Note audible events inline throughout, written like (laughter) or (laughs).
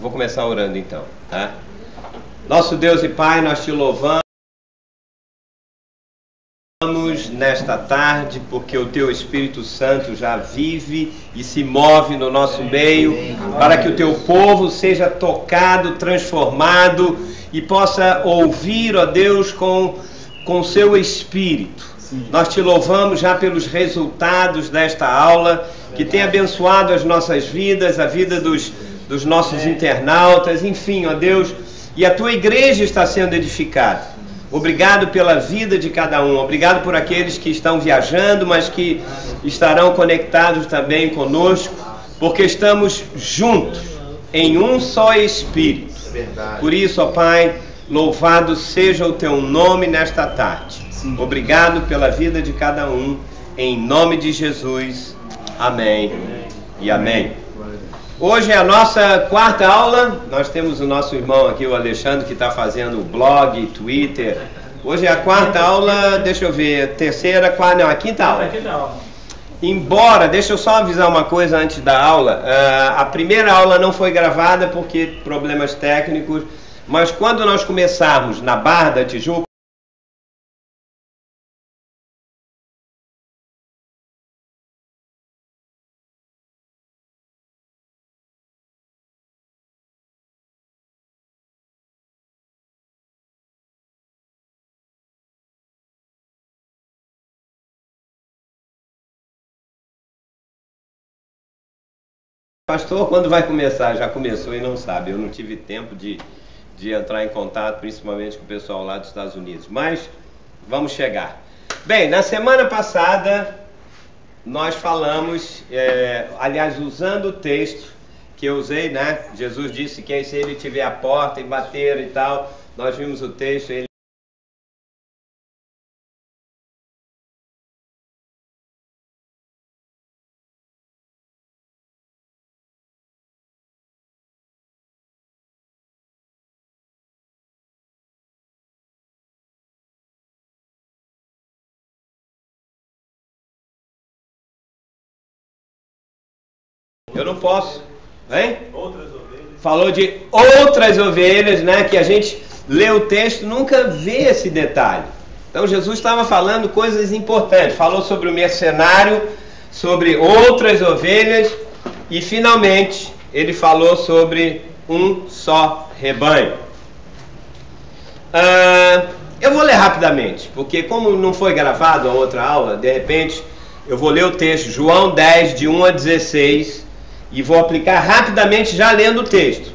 Vou começar orando então, tá? Nosso Deus e Pai, nós te louvamos nesta tarde, porque o teu Espírito Santo já vive e se move no nosso meio, para que o teu povo seja tocado, transformado e possa ouvir, ó Deus, com com seu Espírito. Nós te louvamos já pelos resultados desta aula, que tem abençoado as nossas vidas, a vida dos, dos nossos internautas, enfim, ó Deus, e a tua igreja está sendo edificada. Obrigado pela vida de cada um. Obrigado por aqueles que estão viajando, mas que estarão conectados também conosco, porque estamos juntos em um só Espírito. Por isso, ó Pai, louvado seja o teu nome nesta tarde. Obrigado pela vida de cada um. Em nome de Jesus. Amém. E amém. Hoje é a nossa quarta aula. Nós temos o nosso irmão aqui, o Alexandre, que está fazendo blog, Twitter. Hoje é a quarta aula, deixa eu ver, terceira, quarta, não, a quinta aula. Embora, deixa eu só avisar uma coisa antes da aula. Uh, a primeira aula não foi gravada porque problemas técnicos, mas quando nós começarmos na Barra da Tijuca, Pastor, quando vai começar? Já começou e não sabe. Eu não tive tempo de, de entrar em contato, principalmente com o pessoal lá dos Estados Unidos. Mas vamos chegar. Bem, na semana passada nós falamos, é, aliás, usando o texto que eu usei, né? Jesus disse que se ele tiver a porta e bater e tal, nós vimos o texto, ele Eu não posso. Hein? Outras ovelhas. Falou de outras ovelhas, né? Que a gente lê o texto nunca vê esse detalhe. Então Jesus estava falando coisas importantes. Falou sobre o mercenário, sobre outras ovelhas e finalmente ele falou sobre um só rebanho. Ah, eu vou ler rapidamente, porque como não foi gravado a outra aula, de repente eu vou ler o texto, João 10, de 1 a 16 e vou aplicar rapidamente já lendo o texto.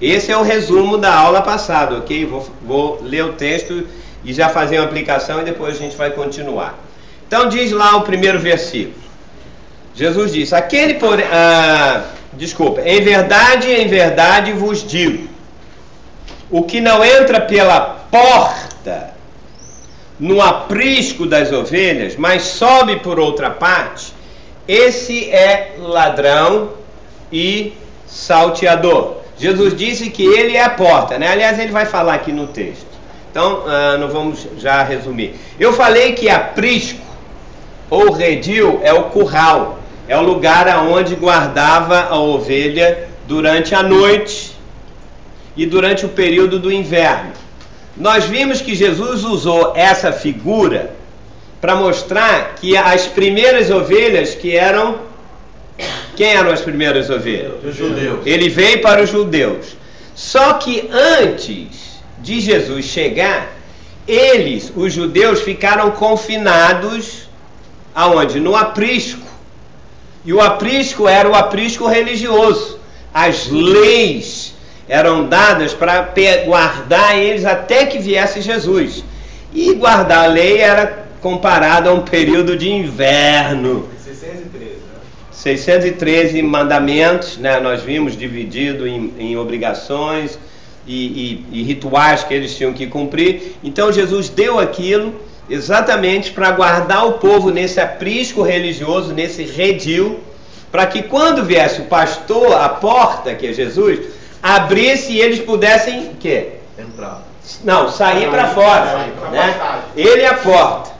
Esse é o resumo da aula passada, ok? Vou, vou ler o texto e já fazer uma aplicação e depois a gente vai continuar. Então diz lá o primeiro versículo. Jesus disse: Aquele por. Ah, desculpa, em verdade, em verdade vos digo: o que não entra pela porta no aprisco das ovelhas, mas sobe por outra parte, esse é ladrão e salteador. Jesus disse que ele é a porta, né? Aliás, ele vai falar aqui no texto. Então, uh, não vamos já resumir. Eu falei que aprisco ou redil é o curral, é o lugar aonde guardava a ovelha durante a noite e durante o período do inverno. Nós vimos que Jesus usou essa figura para mostrar que as primeiras ovelhas que eram quem eram as primeiras ovelhas? Os judeus. Ele veio para os judeus. Só que antes de Jesus chegar, eles, os judeus, ficaram confinados aonde? No aprisco. E o aprisco era o aprisco religioso. As leis eram dadas para guardar eles até que viesse Jesus. E guardar a lei era comparado a um período de inverno 613 mandamentos, né, nós vimos dividido em, em obrigações e, e, e rituais que eles tinham que cumprir. Então Jesus deu aquilo exatamente para guardar o povo nesse aprisco religioso, nesse redil, para que quando viesse o pastor à porta, que é Jesus, abrisse e eles pudessem o quê? Entrar. Não, sair para fora. Sair pra né? Ele é a porta.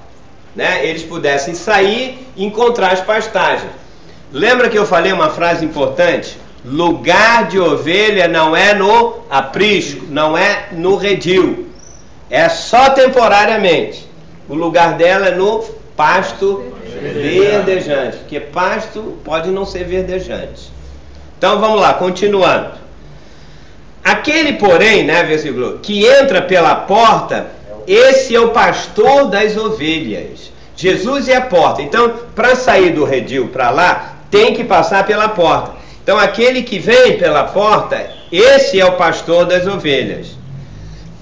Né? Eles pudessem sair e encontrar as pastagens. Lembra que eu falei uma frase importante? lugar de ovelha não é no aprisco, não é no redil. É só temporariamente. O lugar dela é no pasto verdejante, porque pasto pode não ser verdejante. Então vamos lá, continuando. Aquele, porém, né, versículo, que entra pela porta, esse é o pastor das ovelhas. Jesus é a porta. Então, para sair do redil para lá, tem que passar pela porta. Então, aquele que vem pela porta, esse é o pastor das ovelhas.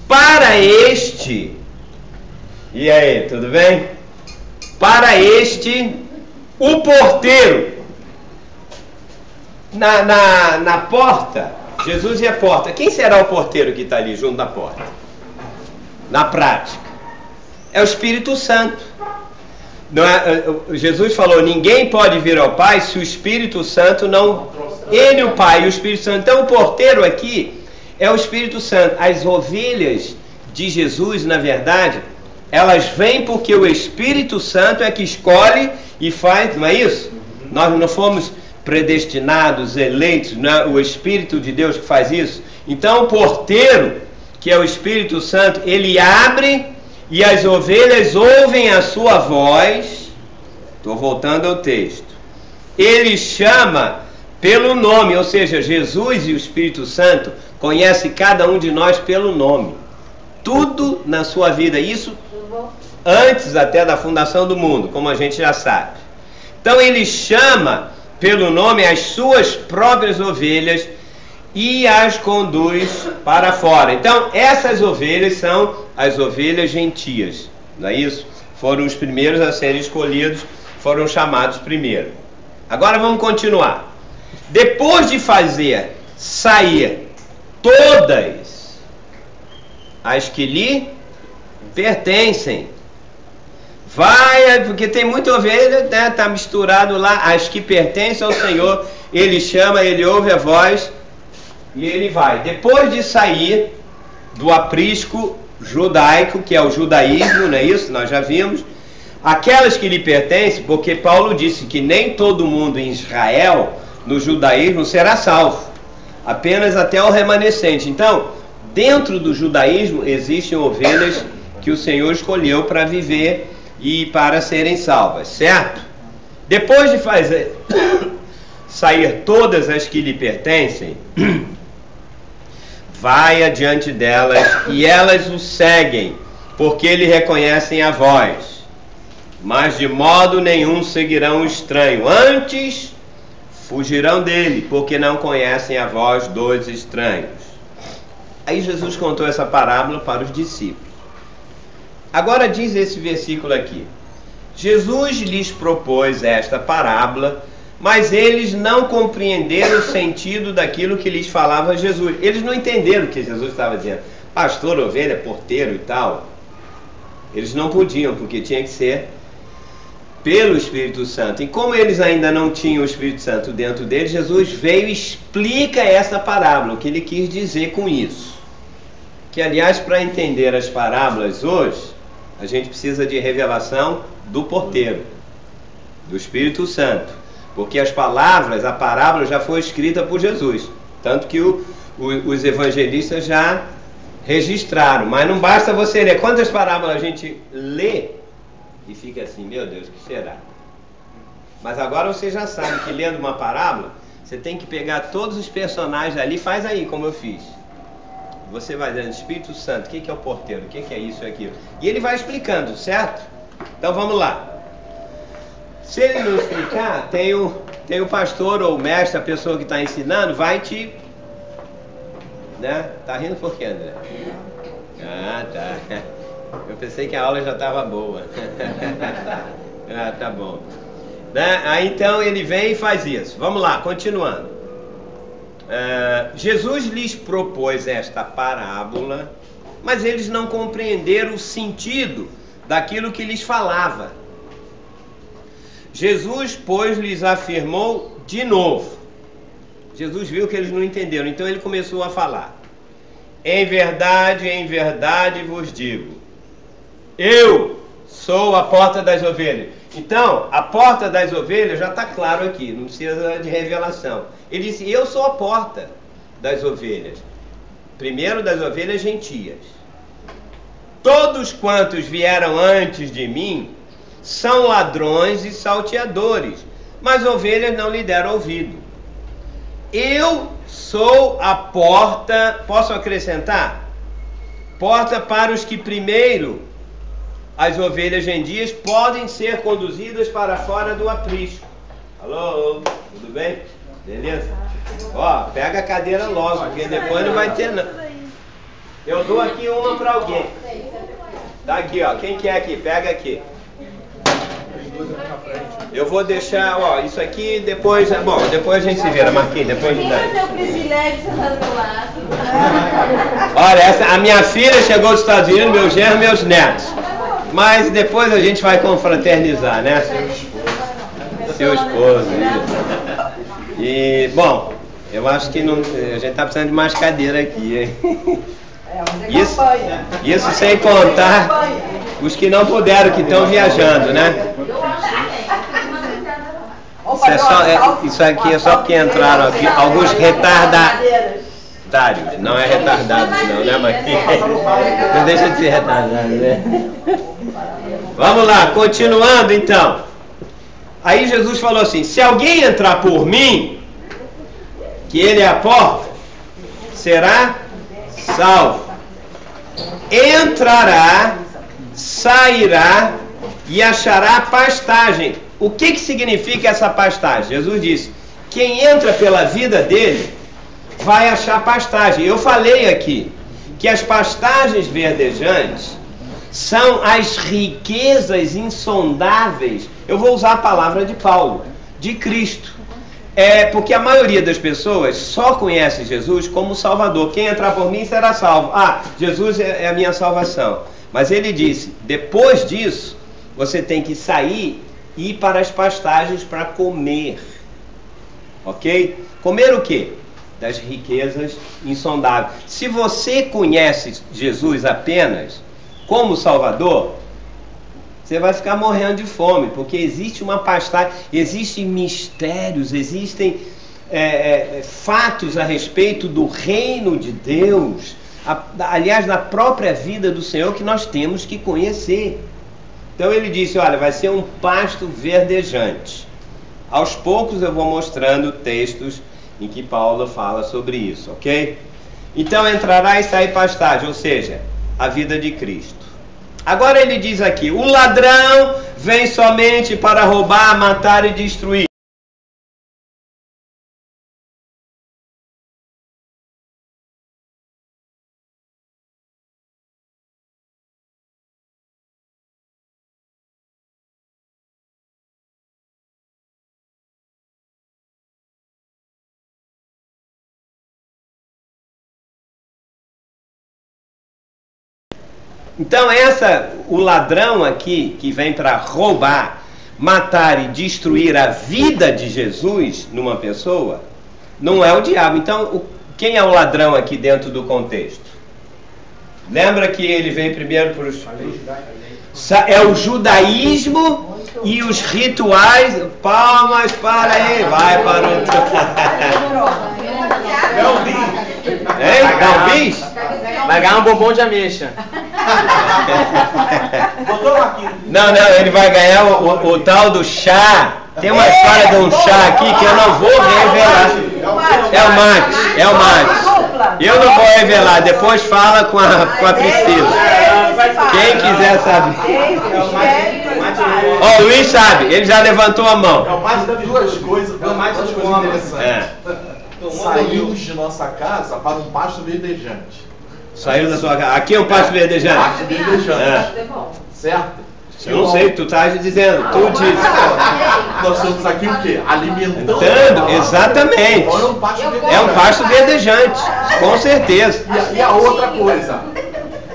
Para este, e aí, tudo bem? Para este, o porteiro, na, na, na porta, Jesus é a porta. Quem será o porteiro que está ali junto da porta? Na prática, é o Espírito Santo. É, é, Jesus falou: ninguém pode vir ao Pai se o Espírito Santo não. Ele, o Pai e o Espírito Santo. Então, o porteiro aqui é o Espírito Santo. As ovelhas de Jesus, na verdade, elas vêm porque o Espírito Santo é que escolhe e faz, não é isso? Nós não fomos predestinados, eleitos, não é o Espírito de Deus que faz isso. Então, o porteiro, que é o Espírito Santo, ele abre e as ovelhas ouvem a sua voz. Estou voltando ao texto. Ele chama pelo nome, ou seja, Jesus e o Espírito Santo conhecem cada um de nós pelo nome. Tudo na sua vida, isso antes até da fundação do mundo, como a gente já sabe. Então ele chama pelo nome as suas próprias ovelhas e as conduz para fora. Então, essas ovelhas são as ovelhas gentias, não é isso? Foram os primeiros a serem escolhidos, foram chamados primeiro. Agora vamos continuar. Depois de fazer sair todas as que lhe pertencem, vai, porque tem muita ovelha, né? Tá misturado lá, as que pertencem ao Senhor, ele chama, ele ouve a voz e ele vai. Depois de sair do aprisco judaico, que é o judaísmo, não é isso? Nós já vimos. Aquelas que lhe pertencem, porque Paulo disse que nem todo mundo em Israel, no judaísmo, será salvo. Apenas até o remanescente. Então, dentro do judaísmo existem ovelhas que o Senhor escolheu para viver e para serem salvas, certo? Depois de fazer (coughs) sair todas as que lhe pertencem, (coughs) vai adiante delas e elas o seguem, porque lhe reconhecem a voz. Mas de modo nenhum seguirão o estranho, antes fugirão dele, porque não conhecem a voz dos estranhos. Aí Jesus contou essa parábola para os discípulos. Agora diz esse versículo aqui: Jesus lhes propôs esta parábola mas eles não compreenderam o sentido daquilo que lhes falava Jesus. Eles não entenderam o que Jesus estava dizendo. Pastor, ovelha, porteiro e tal. Eles não podiam, porque tinha que ser pelo Espírito Santo. E como eles ainda não tinham o Espírito Santo dentro deles, Jesus veio e explica essa parábola, o que ele quis dizer com isso. Que, aliás, para entender as parábolas hoje, a gente precisa de revelação do porteiro, do Espírito Santo. Porque as palavras, a parábola já foi escrita por Jesus. Tanto que o, o, os evangelistas já registraram. Mas não basta você ler. Quantas parábolas a gente lê e fica assim, meu Deus, que será? Mas agora você já sabe que lendo uma parábola, você tem que pegar todos os personagens ali, faz aí como eu fiz. Você vai dizendo, Espírito Santo, o que é o porteiro? O que é isso e aquilo? E ele vai explicando, certo? Então vamos lá. Se ele não explicar, tem o, tem o pastor ou o mestre, a pessoa que está ensinando, vai te. Né? Tá rindo por quê, André? Ah, tá. (laughs) Eu pensei que a aula já estava boa. (laughs) ah, tá bom. Né? Aí então ele vem e faz isso. Vamos lá, continuando. Uh, Jesus lhes propôs esta parábola, mas eles não compreenderam o sentido daquilo que lhes falava. Jesus, pois, lhes afirmou de novo. Jesus viu que eles não entenderam, então ele começou a falar. Em verdade, em verdade vos digo, eu sou a porta das ovelhas. Então, a porta das ovelhas já está claro aqui, não precisa de revelação. Ele disse: Eu sou a porta das ovelhas. Primeiro das ovelhas gentias. Todos quantos vieram antes de mim são ladrões e salteadores, mas ovelhas não lhe deram ouvido. Eu sou a porta, posso acrescentar? Porta para os que primeiro as ovelhas gendias podem ser conduzidas para fora do aprisco. Alô, tudo bem? Beleza? Ó, pega a cadeira logo, porque depois não vai ter. Eu dou aqui uma para alguém. Tá aqui, ó. Quem quer aqui? Pega aqui. Eu vou deixar, ó, isso aqui depois, bom, depois a gente se vira, Marquinhos, depois de dar. privilégio lado. Olha, essa, a minha filha chegou dos Estados Unidos, meu genro, meus netos. Mas depois a gente vai confraternizar, né? Seu esposo. Seu esposo. E, bom, eu acho que não, a gente está precisando de mais cadeira aqui, hein? (laughs) É, isso, isso sem contar os que não puderam, que estão viajando, né? Isso, é só, é, isso aqui é só porque entraram aqui alguns retardados. Não é retardado não, né, Marquinhos? Não deixa de ser retardado, né? Vamos lá, continuando então. Aí Jesus falou assim: se alguém entrar por mim, que ele é a porta, será salvo. Entrará, sairá e achará pastagem. O que, que significa essa pastagem? Jesus disse: quem entra pela vida dele vai achar pastagem. Eu falei aqui que as pastagens verdejantes são as riquezas insondáveis. Eu vou usar a palavra de Paulo, de Cristo. É porque a maioria das pessoas só conhece Jesus como Salvador. Quem entrar por mim será salvo. Ah, Jesus é, é a minha salvação. Mas ele disse: depois disso, você tem que sair e ir para as pastagens para comer. Ok? Comer o quê? Das riquezas insondáveis. Se você conhece Jesus apenas como Salvador, você vai ficar morrendo de fome, porque existe uma pastagem, existem mistérios, existem é, é, fatos a respeito do reino de Deus, a, aliás, da própria vida do Senhor que nós temos que conhecer. Então ele disse: Olha, vai ser um pasto verdejante. Aos poucos eu vou mostrando textos em que Paulo fala sobre isso, ok? Então entrará e sair pastagem, ou seja, a vida de Cristo. Agora ele diz aqui: o ladrão vem somente para roubar, matar e destruir. Então essa, o ladrão aqui que vem para roubar, matar e destruir a vida de Jesus numa pessoa, não é o diabo. Então o, quem é o ladrão aqui dentro do contexto? Lembra que ele veio primeiro para os é o judaísmo e os rituais. Palmas para ele, vai para (laughs) o. Hein? Galvis? Vai ganhar um bombom de ameixa. (laughs) não, não, ele vai ganhar o, o, o, tal do chá. Tem uma história de um chá aqui que eu não vou revelar. É o mate, é o mate. Eu não vou revelar, depois fala com a, com a Priscila. Quem quiser saber. Ó, oh, o Luiz sabe, ele já levantou a mão. É o mate das duas coisas, é o mate das coisas interessantes. É. Saímos de nossa casa para um pasto verdejante. Saiu da sua casa. Aqui é o pasto verdejante. Pasto verdejante. É. Certo? Eu não sei, tu estás dizendo, tu disse. Nós estamos aqui o quê? Alimentando. Exatamente. É um pasto verdejante. É um pasto verdejante, com certeza. E, e a outra coisa.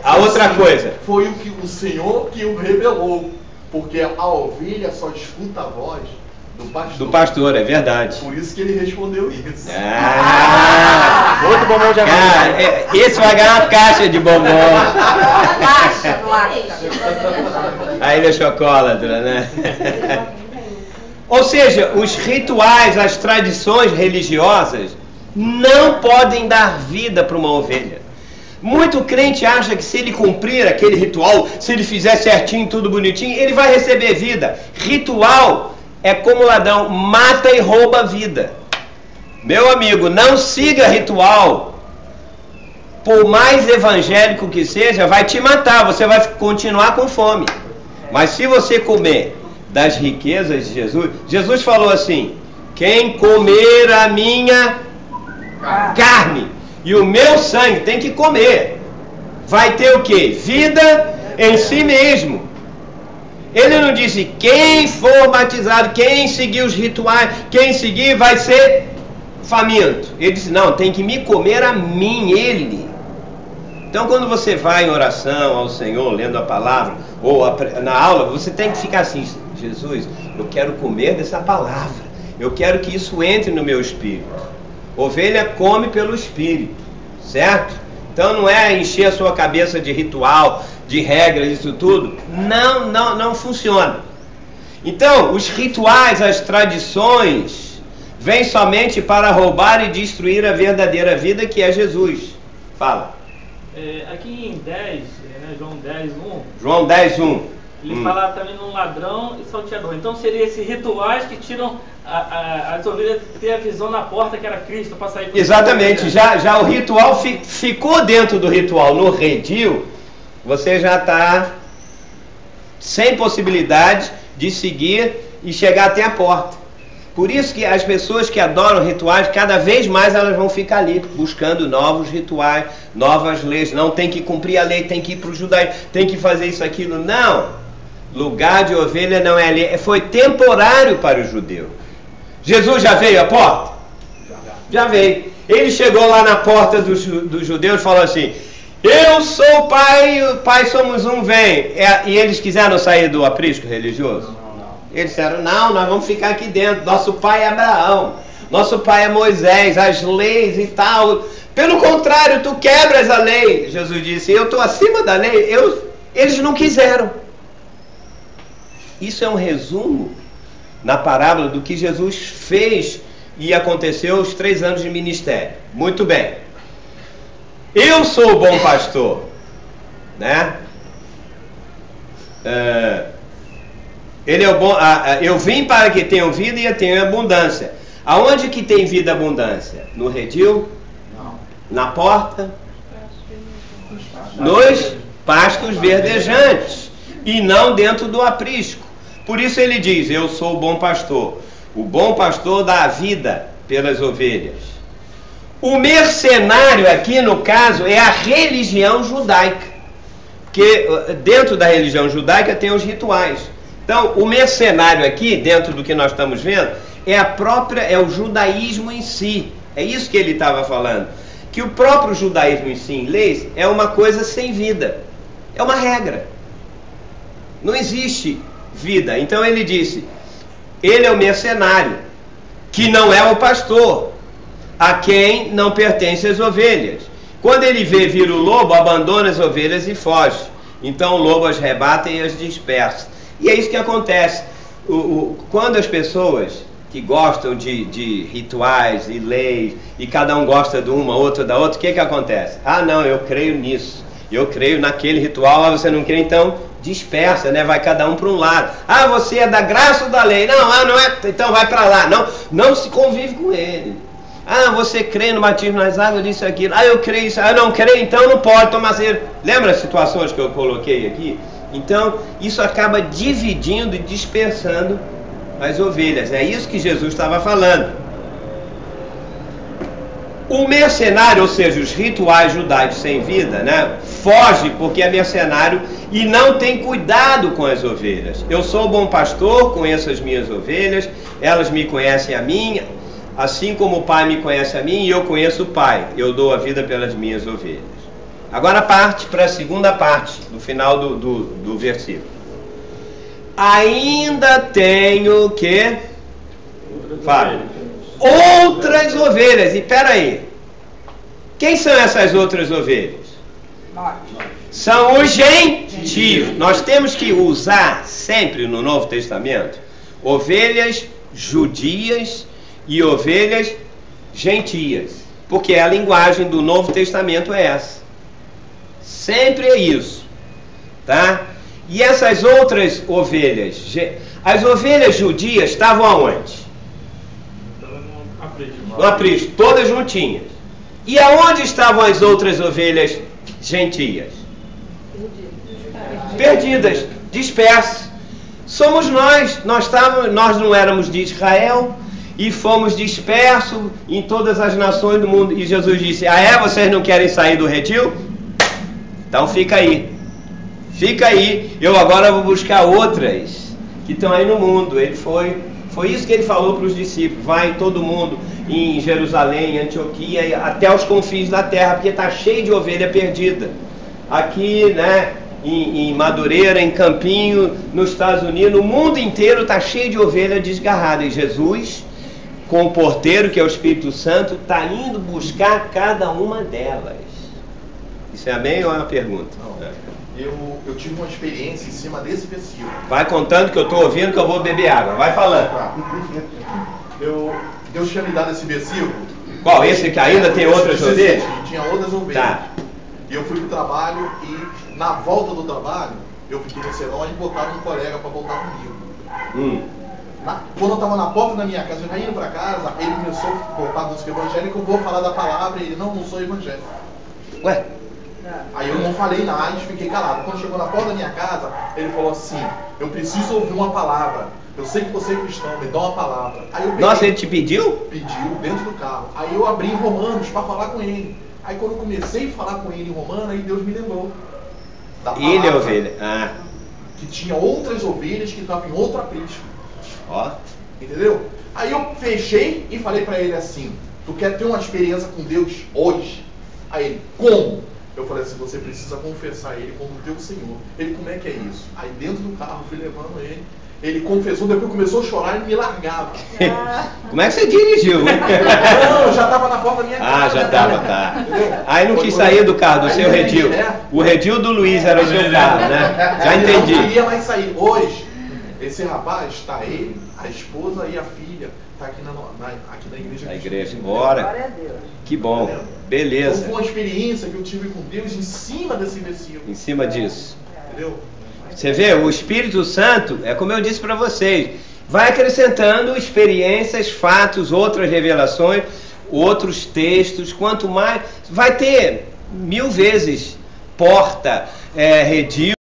A outra coisa. Foi o que o Senhor que o revelou. Porque a ovelha só escuta a voz do pastor. Do pastor, é verdade. Por isso que ele respondeu isso. Ah, Outro bombom de amor. É, esse vai ganhar uma caixa de bombom. A ilha chocolatra, né? Ou seja, os rituais, as tradições religiosas não podem dar vida para uma ovelha. Muito crente acha que se ele cumprir aquele ritual, se ele fizer certinho, tudo bonitinho, ele vai receber vida. Ritual é como ladrão, mata e rouba a vida. Meu amigo, não siga ritual. Por mais evangélico que seja, vai te matar, você vai continuar com fome. Mas se você comer das riquezas de Jesus, Jesus falou assim: quem comer a minha carne e o meu sangue tem que comer. Vai ter o que? Vida em si mesmo. Ele não disse quem for batizado, quem seguir os rituais, quem seguir vai ser faminto. Ele disse: não, tem que me comer a mim, ele. Então, quando você vai em oração ao Senhor, lendo a palavra, ou na aula, você tem que ficar assim: Jesus, eu quero comer dessa palavra, eu quero que isso entre no meu espírito. Ovelha come pelo espírito, certo? Então não é encher a sua cabeça de ritual, de regras, isso tudo. Não, não, não funciona. Então, os rituais, as tradições, vêm somente para roubar e destruir a verdadeira vida que é Jesus. Fala. É, aqui em 10, né, João 10, 1. João 10, 1. Ele hum. fala também no ladrão e salteador. Então seria esses rituais que tiram a, a, as ovelhas ter a visão na porta que era Cristo para sair. Exatamente. Já, já o ritual fi, ficou dentro do ritual. No redil, você já está sem possibilidade de seguir e chegar até a porta. Por isso que as pessoas que adoram rituais, cada vez mais elas vão ficar ali, buscando novos rituais, novas leis. Não tem que cumprir a lei, tem que ir para o judaísmo, tem que fazer isso, aquilo. Não. Lugar de ovelha não é ali, foi temporário para o judeu. Jesus já veio à porta? Já veio. Ele chegou lá na porta dos, dos judeus e falou assim: Eu sou o pai, o pai somos um, vem. É, e eles quiseram sair do aprisco religioso? Eles disseram: Não, nós vamos ficar aqui dentro. Nosso pai é Abraão, nosso pai é Moisés, as leis e tal. Pelo contrário, tu quebras a lei. Jesus disse: Eu estou acima da lei. Eu, eles não quiseram. Isso é um resumo na parábola do que Jesus fez e aconteceu os três anos de ministério. Muito bem. Eu sou o bom pastor, né? É, ele é o bom. eu vim para que tenham vida e tenham abundância. Aonde que tem vida abundância? No redil? Não. Na porta? Nos pastos verdejantes. E não dentro do aprisco. Por isso ele diz: Eu sou o bom pastor. O bom pastor dá a vida pelas ovelhas. O mercenário aqui, no caso, é a religião judaica. Porque uh, dentro da religião judaica tem os rituais. Então, o mercenário aqui, dentro do que nós estamos vendo, é a própria, é o judaísmo em si. É isso que ele estava falando. Que o próprio judaísmo em si, em leis, é uma coisa sem vida. É uma regra. Não existe vida. Então ele disse: ele é o mercenário, que não é o pastor, a quem não pertence as ovelhas. Quando ele vê vir o lobo, abandona as ovelhas e foge. Então o lobo as rebate e as dispersa. E é isso que acontece. O, o, quando as pessoas que gostam de, de, rituais e leis, e cada um gosta de uma, outra da outra, o que, que acontece? Ah, não, eu creio nisso. Eu creio naquele ritual, ah, você não crê, então dispersa, né? Vai cada um para um lado. Ah, você é da graça ou da lei? Não, ah, não é, então vai para lá. Não, não se convive com ele. Ah, você crê no batismo nas águas, disso e aquilo. Ah, eu creio isso. Ah, não creio, então não pode tomar cerveja. Lembra as situações que eu coloquei aqui? Então, isso acaba dividindo e dispersando as ovelhas. É isso que Jesus estava falando. O mercenário, ou seja, os rituais judaicos sem vida, né, foge porque é mercenário e não tem cuidado com as ovelhas. Eu sou bom pastor, conheço as minhas ovelhas, elas me conhecem a mim, assim como o Pai me conhece a mim e eu conheço o Pai. Eu dou a vida pelas minhas ovelhas. Agora parte para a segunda parte, no final do, do, do versículo. Ainda tenho que. Fábio outras ovelhas. E peraí, quem são essas outras ovelhas? São os gentios. Nós temos que usar sempre no Novo Testamento ovelhas judias e ovelhas gentias. Porque a linguagem do Novo Testamento é essa. Sempre é isso. Tá? E essas outras ovelhas, as ovelhas judias estavam aonde? No aprisco, todas juntinhas. E aonde estavam as outras ovelhas gentias? Perdidas, dispersas. Somos nós, nós, estávamos, nós não éramos de Israel e fomos dispersos em todas as nações do mundo. E Jesus disse: Ah, é? Vocês não querem sair do retiro? Então fica aí. Fica aí. Eu agora vou buscar outras que estão aí no mundo. Ele foi. Foi isso que ele falou para os discípulos. Vai todo mundo em Jerusalém, Antioquia, até os confins da terra, porque está cheio de ovelha perdida. Aqui, né? Em, em, Madureira, em Campinho, nos Estados Unidos, o mundo inteiro está cheio de ovelha desgarrada. E Jesus, com o porteiro, que é o Espírito Santo, está indo buscar cada uma delas. Isso é amém ou é uma pergunta? Não. Eu, eu tive uma experiência em cima desse versículo. Vai contando que eu estou ouvindo que eu vou beber água. Vai falando. Tá. Eu, Deus tinha me dado esse versículo. Qual? Esse que ainda tem outras ovelhas? Tinha outras ovelhas. Tá. E eu fui pro trabalho e na volta do trabalho, eu fiquei no serão e botaram um colega para voltar comigo. Hum. Na, quando eu estava na porta da minha casa, já indo para casa, ele começou a voltar do evangélico, eu vou falar da palavra, e ele, não, não sou evangélico. Ué? Aí eu não falei nada, fiquei calado. Quando chegou na porta da minha casa, ele falou assim: Eu preciso ouvir uma palavra. Eu sei que você é cristão, me dá uma palavra. Aí eu peguei, Nossa, ele te pediu? Pediu, dentro do carro. Aí eu abri em Romanos para falar com ele. Aí quando eu comecei a falar com ele em Romanos, aí Deus me lembrou. Da palavra, ele é ovelha. Ah. Que tinha outras ovelhas que estavam em outro aprisco. Ó. Entendeu? Aí eu fechei e falei para ele assim: Tu quer ter uma experiência com Deus hoje? Aí ele, como? Eu falei assim, você precisa confessar ele como teu Senhor. Ele, como é que é isso? Aí dentro do carro, fui levando ele. Ele confessou, depois começou a chorar e me largava. (laughs) Como é que você dirigiu? (laughs) Não, eu já estava na porta da minha casa. Ah, já estava, tá. Entendeu? Aí não quis sair do carro, do seu redil. É. O redil do Luiz era o seu carro, né? Já (laughs) entendi. Eu não queria mais sair. Hoje, esse rapaz, está ele, a esposa e a filha está aqui na, na, aqui na igreja. Na igreja, bora. Glória a Deus. Que bom. Beleza. Então foi uma experiência que eu tive com Deus em cima desse versículo. Em cima disso. Entendeu? Você vê, o Espírito Santo, é como eu disse para vocês, vai acrescentando experiências, fatos, outras revelações, outros textos. Quanto mais. Vai ter mil vezes porta, é, redil.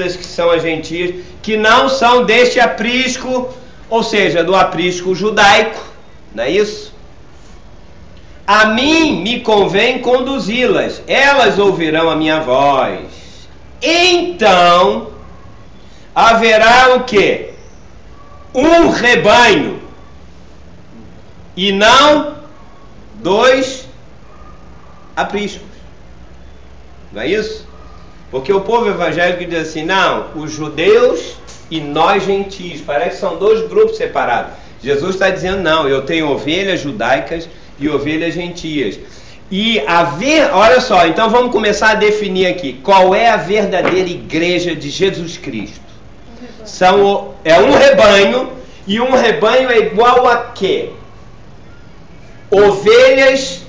Que são as gentias, que não são deste aprisco, ou seja, do aprisco judaico, não é isso? A mim me convém conduzi-las, elas ouvirão a minha voz. Então haverá o que? Um rebanho e não dois apriscos. Não é isso? Porque o povo evangélico diz assim: não, os judeus e nós gentios. Parece que são dois grupos separados. Jesus está dizendo: não, eu tenho ovelhas judaicas e ovelhas gentias. E a ver, olha só, então vamos começar a definir aqui qual é a verdadeira igreja de Jesus Cristo. São, é um rebanho, e um rebanho é igual a quê? Ovelhas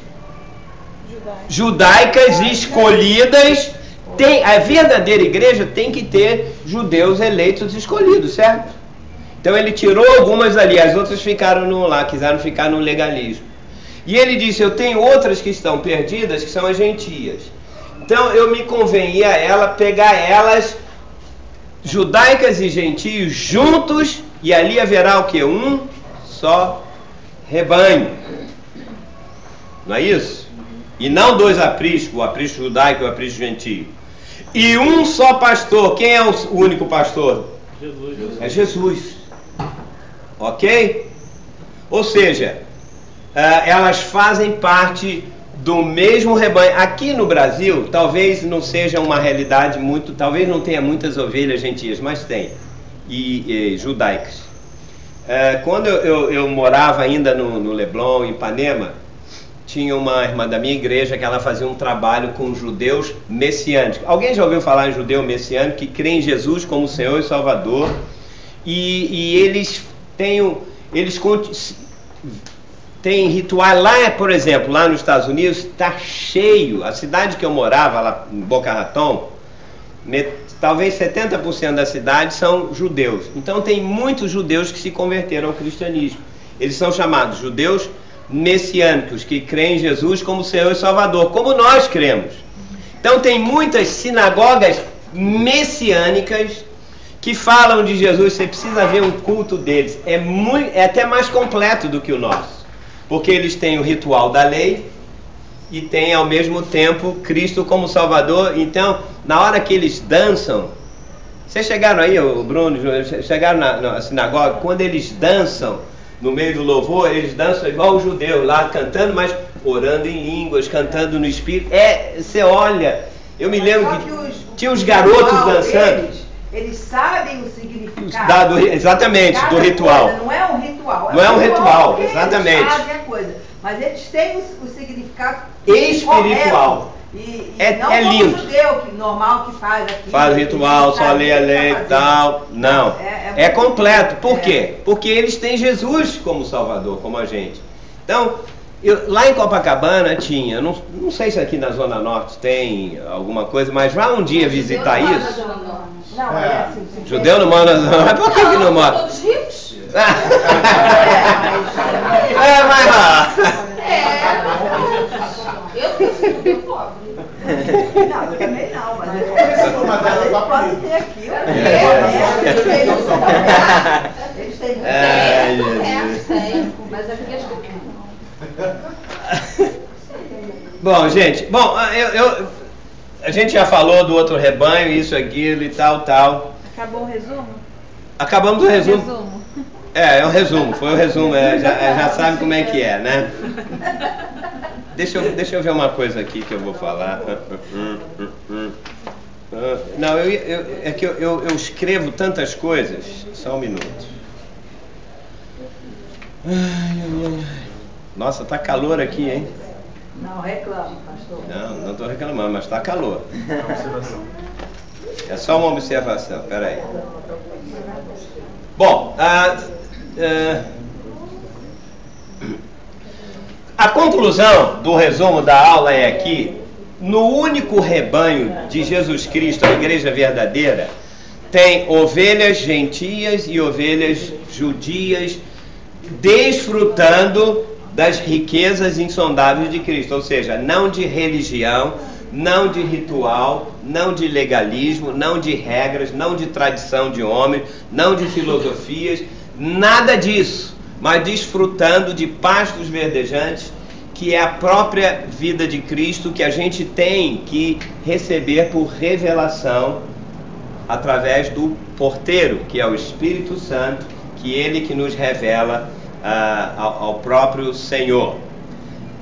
judaicas escolhidas tem, a verdadeira igreja tem que ter judeus eleitos escolhidos, certo? Então ele tirou algumas ali, as outras ficaram no, lá, quiseram ficar no legalismo. E ele disse: Eu tenho outras que estão perdidas, que são as gentias. Então eu me convenia a ela pegar elas, judaicas e gentios, juntos, e ali haverá o que? Um só rebanho. Não é isso? E não dois apriscos, o aprisco judaico e o aprisco gentio e um só pastor. Quem é o único pastor? Jesus. É Jesus. Ok? Ou seja, eh, elas fazem parte do mesmo rebanho. Aqui no Brasil, talvez não seja uma realidade muito, talvez não tenha muitas ovelhas gentias, mas tem, e, e judaicas. É, quando eu, eu, eu, morava ainda no, no Leblon, em Ipanema, tinha uma irmã da minha igreja que ela fazia um trabalho com judeus messiânicos. Alguém já ouviu falar em judeu messiânico que crê em Jesus como Senhor e Salvador? E, e eles têm, eles tem ritual lá, por exemplo, lá nos Estados Unidos está cheio. A cidade que eu morava lá em Boca Raton, talvez 70% da cidade são judeus. Então tem muitos judeus que se converteram ao cristianismo. Eles são chamados judeus messiânicos, que creem em Jesus como Senhor e Salvador, como nós cremos. Então tem muitas sinagogas messiânicas que falam de Jesus, você precisa ver um culto deles. É, muito, é até mais completo do que o nosso. Porque eles têm o ritual da lei e têm ao mesmo tempo Cristo como Salvador. Então, na hora que eles dançam, vocês chegaram aí, o Bruno, chegaram na, na sinagoga, quando eles dançam no meio do louvor, eles dançam igual o judeu lá, cantando, mas orando em línguas, cantando no espírito. É, você olha, eu me lembro que, os, tinha os garotos dançando. Eles, eles sabem o significado. Dado, exatamente, do ritual. Coisa, não é um ritual. É não é um ritual, ritual exatamente. Eles fazem a coisa, mas eles têm o, o significado espiritual. E, e é, não é lindo. o judeu que normal que faz aqui. Faz ritual, só lê a lei e tal. Não. É, é, é completo. Por é. quê? Porque eles têm Jesus como Salvador, como a gente. Então, eu, lá em Copacabana tinha, não, não sei se aqui na Zona Norte tem alguma coisa, mas vá um dia visitar isso. Não, é, é assim. Judeu não mora na Zona Norte. Por que, que não mora? Todos ricos. (laughs) é, mas lá. É. Eu tenho judeu pobre. Não, eu também não, mas eu não pode ter aqui. Eles têm noção. Eles têm noção. É, tem. Mas aqui Bom, gente, bom, eu, eu, a gente já falou do outro rebanho, isso, aquilo e tal, tal. Acabou o resumo? Acabamos o resumo. resumo. É, é o resumo, foi o resumo, é, já, é, já sabe como é que é, né? Deixa eu, deixa eu ver uma coisa aqui que eu vou falar. Não, eu, eu, é que eu, eu, eu escrevo tantas coisas. Só um minuto. Nossa, tá calor aqui, hein? Não reclama, pastor. Não, não estou reclamando, mas está calor. É só uma observação, peraí. Bom, a, a, a conclusão do resumo da aula é aqui, no único rebanho de Jesus Cristo, a igreja verdadeira, tem ovelhas gentias e ovelhas judias desfrutando das riquezas insondáveis de Cristo, ou seja, não de religião, não de ritual, não de legalismo, não de regras, não de tradição de homem, não de filosofias, nada disso, mas desfrutando de pastos verdejantes, que é a própria vida de Cristo que a gente tem que receber por revelação através do porteiro, que é o Espírito Santo, que ele que nos revela ah, ao, próprio Senhor.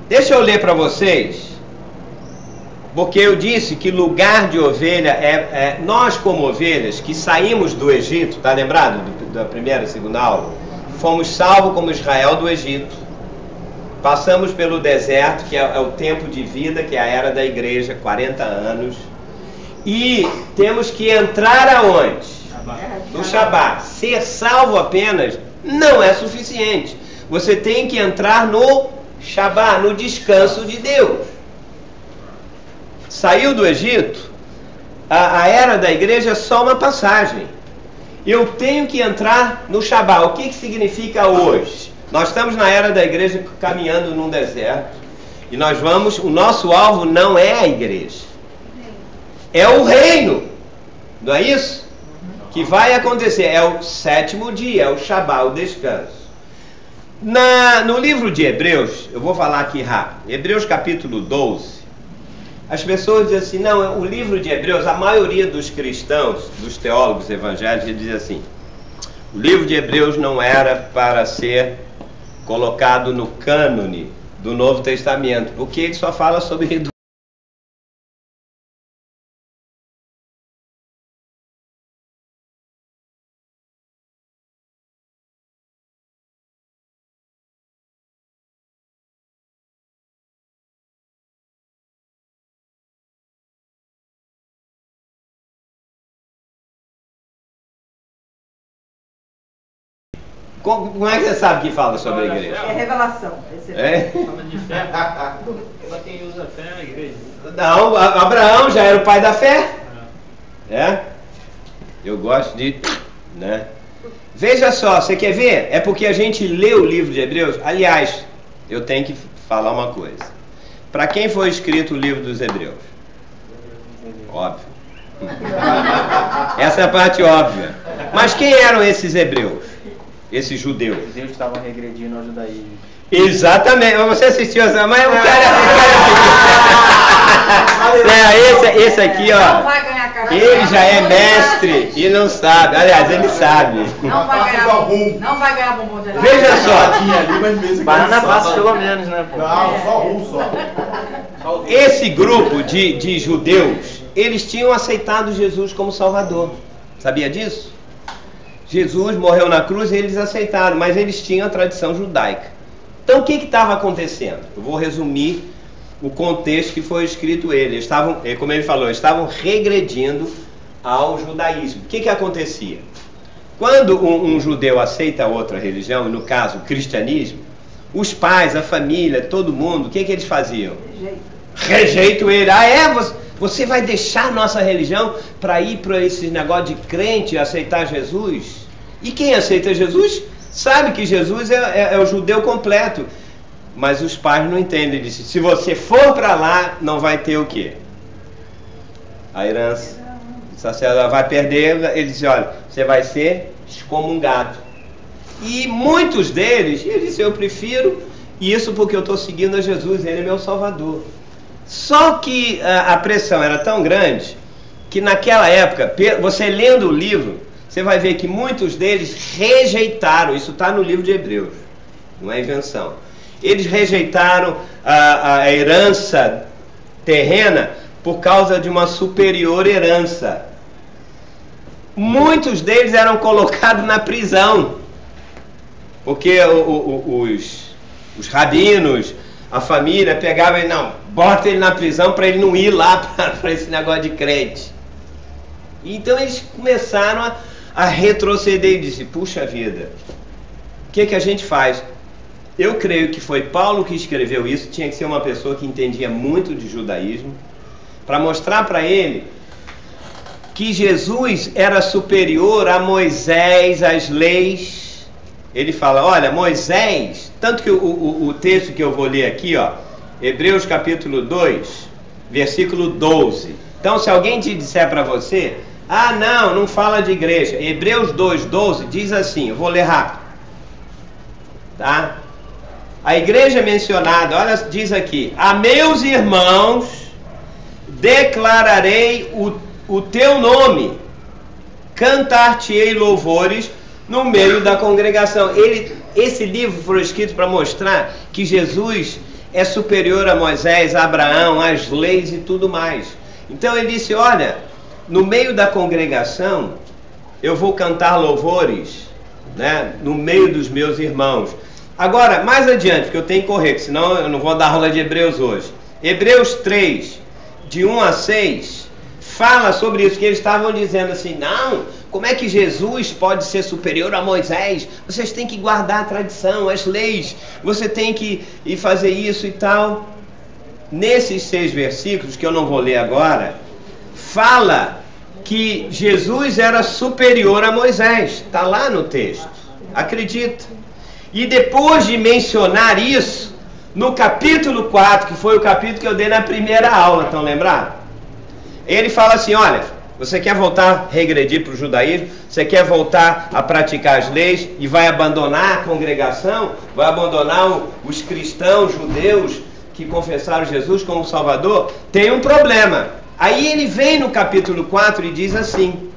Deixa eu ler para vocês, porque eu disse que lugar de ovelha é, é, nós como ovelhas que saímos do Egito, tá lembrado do, da primeira segunda aula? Fomos salvos como Israel do Egito, passamos pelo deserto, que é, é o tempo de vida, que é a era da igreja, 40 anos, e temos que entrar aonde? No Shabat. Ser salvo apenas não é suficiente. Você tem que entrar no Shabá, no descanso de Deus. Saiu do Egito, a, a era da igreja é só uma passagem. Eu tenho que entrar no Shabá. O que, que significa hoje? Nós estamos na era da igreja caminhando num deserto. E nós vamos, o nosso alvo não é a igreja. É o reino. Não é isso? que vai acontecer. É o sétimo dia, é o Shabá, o descanso. Na, no livro de Hebreus, eu vou falar aqui rápido, Hebreus capítulo 12, as pessoas dizem assim, não, o livro de Hebreus, a maioria dos cristãos, dos teólogos evangélicos, dizem assim, o livro de Hebreus não era para ser colocado no cânone do Novo Testamento, porque ele só fala sobre Como, como é que você sabe que fala sobre a igreja? É revelação. É? Fala de fé. Pra quem usa fé na igreja. Não, Abraão já era o pai da fé. É? Eu gosto de. Né? Veja só, você quer ver? É porque a gente lê o livro de Hebreus. Aliás, eu tenho que falar uma coisa. Para quem foi escrito o livro dos Hebreus? Óbvio. (laughs) Essa é a parte óbvia. Mas quem eram esses hebreus? Esses judeus? Os judeus estavam regredindo ao judaísmo. Exatamente, mas você assistiu essa, mas o cara, cara é, esse, esse aqui, ó, ele já é mestre e não sabe, aliás, ele sabe. Não vai ganhar, rum. não vai ganhar bombom de Veja só, Banana não passa pelo menos, né, pô? Não, só um só. Esse grupo de, de judeus, eles tinham aceitado Jesus como Salvador, sabia disso? Jesus morreu na cruz e eles aceitaram, mas eles tinham a tradição judaica. Então o que estava acontecendo? Eu vou resumir o contexto que foi escrito ele. Eles estavam, eh, como ele falou, estavam regredindo ao judaísmo. O que, que acontecia? Quando um, um judeu aceita outra religião, no caso o cristianismo, os pais, a família, todo mundo, o que, que eles faziam? jeito. Rejeito ele. Ah, é? Você- Você vai deixar nossa religião para ir para esse negócio de crente aceitar Jesus? E quem aceita Jesus sabe que Jesus é, é- é o judeu completo. Mas os pais não entendem disso. Se você for para lá, não vai ter o quê? A herança. O sacerdote vai perder, ele diz, olha, você vai ser excomungado. E muitos deles, ele disse, eu prefiro isso porque eu estou seguindo a Jesus, ele é meu salvador. Só que a, a pressão era tão grande que naquela época, você lendo o livro, você vai ver que muitos deles rejeitaram, isso está no livro de Hebreus, não é invenção. Eles rejeitaram a, a herança terrena por causa de uma superior herança. Muitos deles eram colocados na prisão, porque o- o- os, os rabinos, a família pegava ele, não, bota ele na prisão para ele não ir lá (laughs) para esse negócio de crente. Então eles começaram a, a retroceder e disse, puxa vida, o que, que a gente faz? Eu creio que foi Paulo que escreveu isso, tinha que ser uma pessoa que entendia muito de judaísmo, para mostrar para ele que Jesus era superior a Moisés, às leis. Ele fala: olha, Moisés, tanto que o, o, o texto que eu vou ler aqui, ó, Hebreus capítulo 2, versículo 12. Então, se alguém te disser para você, ah, não, não fala de igreja, Hebreus 2, 12 diz assim: eu vou ler rápido, tá? A igreja mencionada, olha, diz aqui: a meus irmãos declararei o, o teu nome, cantar-te-ei louvores no meio da congregação. Ele, esse livro foi escrito para mostrar que Jesus é superior a Moisés, a Abraão, às leis e tudo mais. Então ele disse: Olha, no meio da congregação eu vou cantar louvores, né, no meio dos meus irmãos. Agora, mais adiante, porque eu tenho que correr, senão eu não vou dar aula de Hebreus hoje. Hebreus 3, de 1 a 6, fala sobre isso, que eles estavam dizendo assim, não, como é que Jesus pode ser superior a Moisés? Vocês têm que guardar a tradição, as leis, você tem que ir fazer isso e tal. Nesses seis versículos, que eu não vou ler agora, fala que Jesus era superior a Moisés. Está lá no texto. Acredita. E depois de mencionar isso, no capítulo 4, que foi o capítulo que eu dei na primeira aula, estão lembrados? Ele fala assim: olha, você quer voltar a regredir para o judaísmo? Você quer voltar a praticar as leis e vai abandonar a congregação? Vai abandonar os cristãos judeus que confessaram Jesus como Salvador? Tem um problema. Aí ele vem no capítulo 4 e diz assim: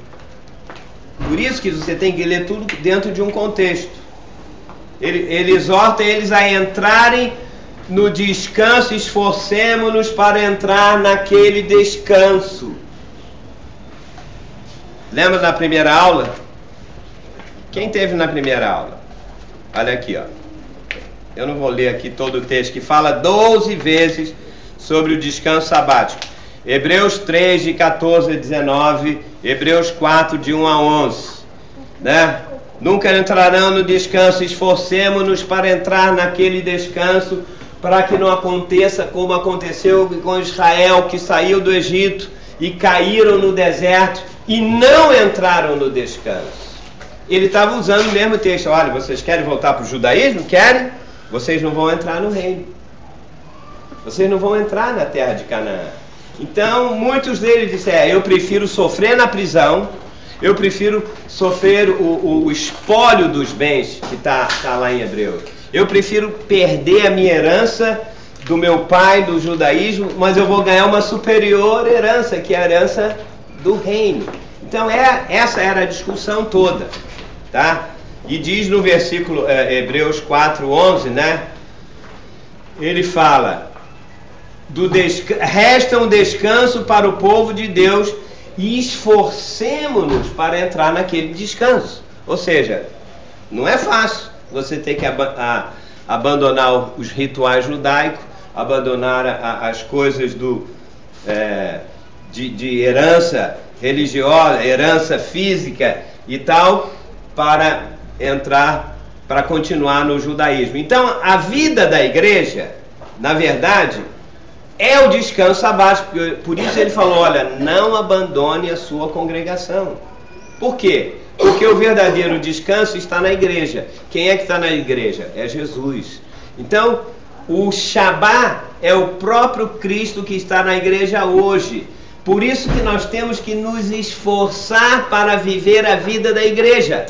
por isso que você tem que ler tudo dentro de um contexto. Ele, ele exorta eles a entrarem no descanso, esforcemos-nos para entrar naquele descanso. Lembra da primeira aula? Quem teve na primeira aula? Olha aqui, ó. Eu não vou ler aqui todo o texto que fala 12 vezes sobre o descanso sabático. Hebreus 3, de 14 a 19, Hebreus 4, de 1 a 11. Né? Nunca entrarão no descanso, esforcemos-nos para entrar naquele descanso, para que não aconteça como aconteceu com Israel, que saiu do Egito e caíram no deserto e não entraram no descanso ele estava usando o mesmo texto. Olha, vocês querem voltar para o judaísmo? Querem? Vocês não vão entrar no reino. Vocês não vão entrar na terra de Canaã. Então, muitos deles disseram: Eu prefiro sofrer na prisão, eu prefiro sofrer o, o, o espólio dos bens, que está tá lá em Hebreu. Eu prefiro perder a minha herança do meu pai, do judaísmo, mas eu vou ganhar uma superior herança, que é a herança do reino. Então, é, essa era a discussão toda tá? E diz no versículo é, Hebreus 4, 11, né? Ele fala: do desca resta um descanso para o povo de Deus e esforcemos-nos para entrar naquele descanso. Ou seja, não é fácil você ter que ab abandonar os rituais judaicos, abandonar a, as coisas do, é, de, de herança religiosa, herança física e tal, para entrar, para continuar no judaísmo. Então, a vida da igreja, na verdade, é o descanso sabático. Por isso ele falou: olha, não abandone a sua congregação. Por quê? Porque o verdadeiro descanso está na igreja. Quem é que está na igreja? É Jesus. Então, o Shabá é o próprio Cristo que está na igreja hoje. Por isso que nós temos que nos esforçar para viver a vida da igreja.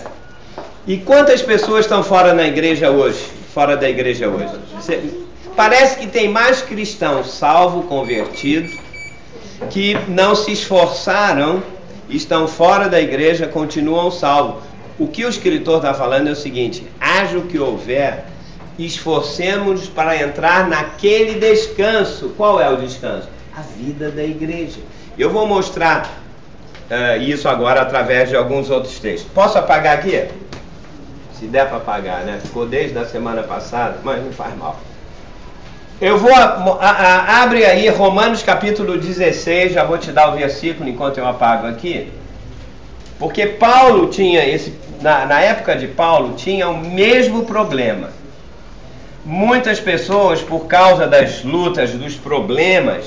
E quantas pessoas estão fora na igreja hoje? Fora da igreja hoje? Parece que tem mais cristãos salvo, convertidos, que não se esforçaram, estão fora da igreja, continuam salvos. O que o escritor está falando é o seguinte: haja o que houver, esforcemos para entrar naquele descanso. Qual é o descanso? A vida da igreja. Eu vou mostrar uh, isso agora através de alguns outros textos. Posso apagar aqui? Se der para apagar, né? Ficou desde a semana passada, mas não faz mal. Eu vou. A, a, abre aí Romanos capítulo 16, já vou te dar o versículo enquanto eu apago aqui. Porque Paulo tinha esse. Na, na época de Paulo, tinha o mesmo problema. Muitas pessoas, por causa das lutas, dos problemas,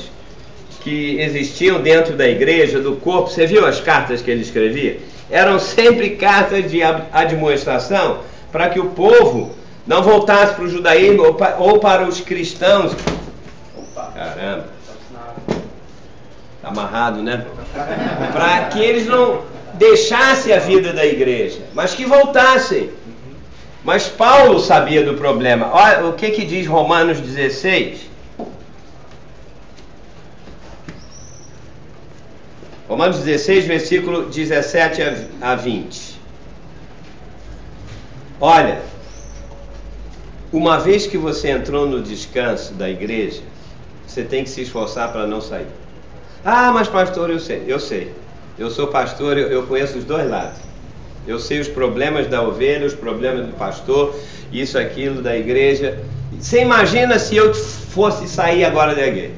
que existiam dentro da igreja, do corpo. Você viu as cartas que ele escrevia? Eram sempre cartas de admoestação para que o povo não voltasse para o judaísmo ou para os cristãos. Caramba. Tá amarrado, né? Para que eles não deixassem a vida da igreja, mas que voltassem. Mas Paulo sabia do problema. Olha o que, que diz Romanos 16. Romanos 16, versículo 17 a 20. Olha, uma vez que você entrou no descanso da igreja, você tem que se esforçar para não sair. Ah, mas pastor, eu sei, eu sei. Eu sou pastor, eu, eu conheço os dois lados. Eu sei os problemas da ovelha, os problemas do pastor, isso, aquilo, da igreja. Você imagina se eu fosse sair agora da igreja?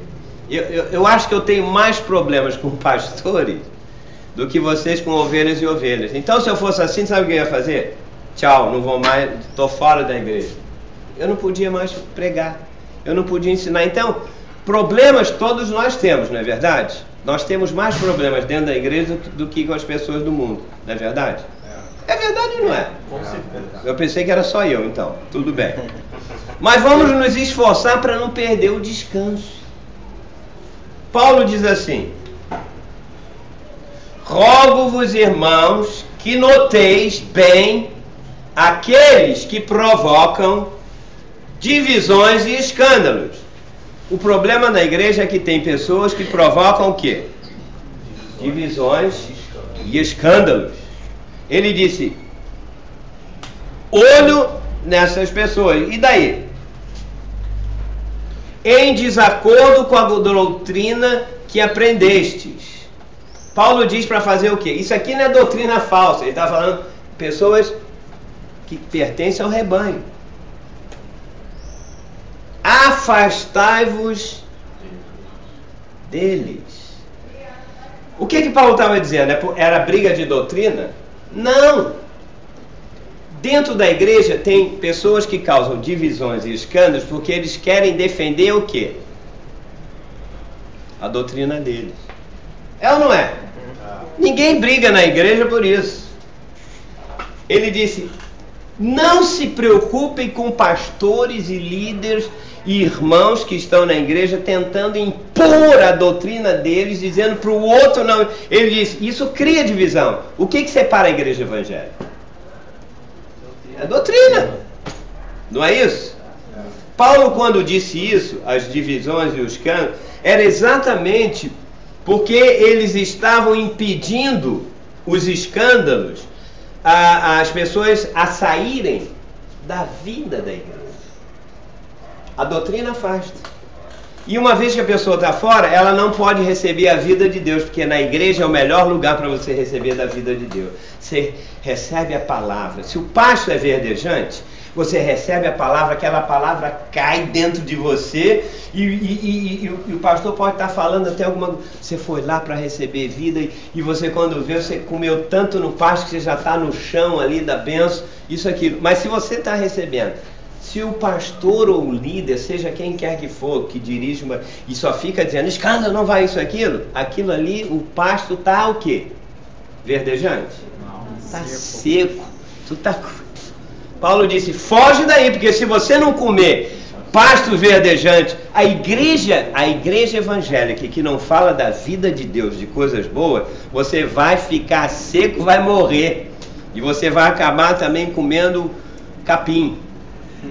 Eu, eu, eu acho que eu tenho mais problemas com (laughs) pastores do que vocês com ovelhas e ovelhas. Então, se eu fosse assim, sabe o que eu ia fazer? Tchau, não vou mais, estou fora da igreja. Eu não podia mais pregar, eu não podia ensinar. Então, problemas todos nós temos, não é verdade? Nós temos mais problemas dentro da igreja do que com as pessoas do mundo, não é verdade? É verdade ou não é? Eu pensei que era só eu, então, tudo bem. Mas vamos nos esforçar para não perder o descanso. Paulo diz assim: Rogo-vos, irmãos, que noteis bem aqueles que provocam divisões e escândalos. O problema na igreja é que tem pessoas que provocam o quê? Divisões e escândalos. Ele disse: olho nessas pessoas. E daí? em desacordo com a doutrina que aprendestes. Paulo diz para fazer o quê? Isso aqui não é doutrina falsa, ele está falando pessoas que pertencem ao rebanho. Afastai-vos deles. O que que Paulo estava dizendo? É era briga de doutrina? Não. Dentro da igreja tem pessoas que causam divisões e escândalos porque eles querem defender o quê? A doutrina deles. É ou não é? Ninguém briga na igreja por isso. Ele disse: não se preocupem com pastores e líderes e irmãos que estão na igreja tentando impor a doutrina deles, dizendo para o outro não. Ele diz: isso cria divisão. O que, que separa a igreja evangélica? É a doutrina. Não é isso? Paulo, quando disse isso, as divisões e os cantos, era exatamente porque eles estavam impedindo os escândalos, a, as pessoas a saírem da vida da igreja. A doutrina afasta. E uma vez que a pessoa está fora, ela não pode receber a vida de Deus, porque na igreja é o melhor lugar para você receber da vida de Deus. Você recebe a palavra. Se o pasto é verdejante, você recebe a palavra, aquela palavra cai dentro de você e, e, e, e o pastor pode estar tá falando até alguma Você foi lá para receber vida e, você, quando vê, você comeu tanto no pasto que você já está no chão ali da benção, isso, aquilo. Mas se você está recebendo se o pastor ou o líder, seja quem quer que for, que dirige uma. e só fica dizendo, escândalo, não vai isso, aquilo, aquilo ali, o pasto está o quê? Verdejante? Está seco. Tu tá... Paulo disse, foge daí, porque se você não comer pasto verdejante, a igreja, a igreja evangélica que não fala da vida de Deus, de coisas boas, você vai ficar seco, vai morrer. E você vai acabar também comendo capim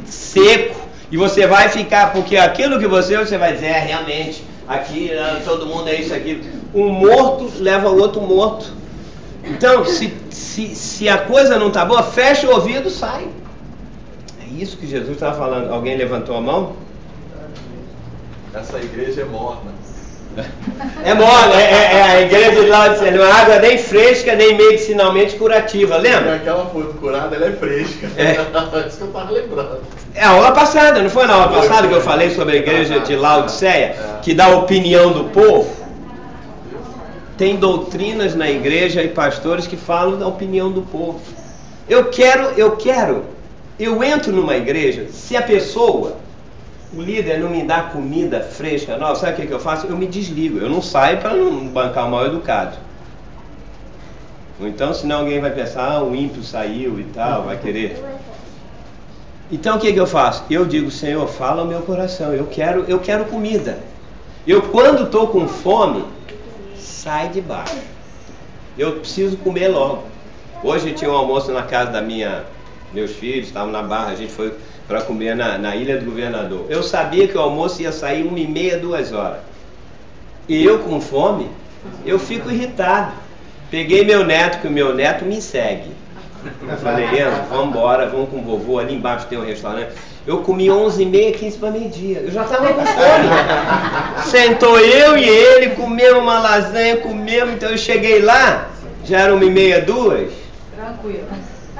seco, e você vai ficar, porque aquilo que você, você vai dizer, é realmente, aqui né, todo mundo é isso aqui. Um morto leva o outro morto. Então, se, se, se a coisa não está boa, fecha o ouvido, sai. É isso que Jesus estava falando. Alguém levantou a mão? Essa igreja é morna. É mole, é, é, é, a igreja de Laodicea, não é água nem fresca, nem medicinalmente curativa, lembra? Aquela foi curada, ela é fresca. É. (laughs) Isso que eu estava lembrando. É a aula passada, não foi na aula passada que eu falei sobre a igreja de Laodiceia, que dá a opinião do povo? Tem doutrinas na igreja e pastores que falam da opinião do povo. Eu quero, eu quero, eu entro numa igreja, se a pessoa o líder não me dá comida fresca, não, sabe o que, que eu faço? Eu me desligo, eu não saio para não bancar o mal educado. Ou então, senão alguém vai pensar, ah, o ímpio saiu e tal, vai querer. Então o que, que eu faço? Eu digo, Senhor, fala o meu coração, eu quero, eu quero comida. Eu quando estou com fome, sai de baixo. Eu preciso comer logo. Hoje tinha um almoço na casa da minha, meus filhos, estavam na barra, a gente foi para comer na, na Ilha do Governador. Eu sabia que o almoço ia sair uma e meia, duas horas. E eu com fome, eu fico irritado. Peguei meu neto, que o meu neto me segue. Eu falei, vamos embora, vamos com o vovô, ali embaixo tem um restaurante. Eu comi 11 e meia, 15 para meio-dia. Eu já estava com fome. (laughs) Sentou eu e ele, comemos uma lasanha, comemos. Então eu cheguei lá, já era uma e meia, duas. Tranquilo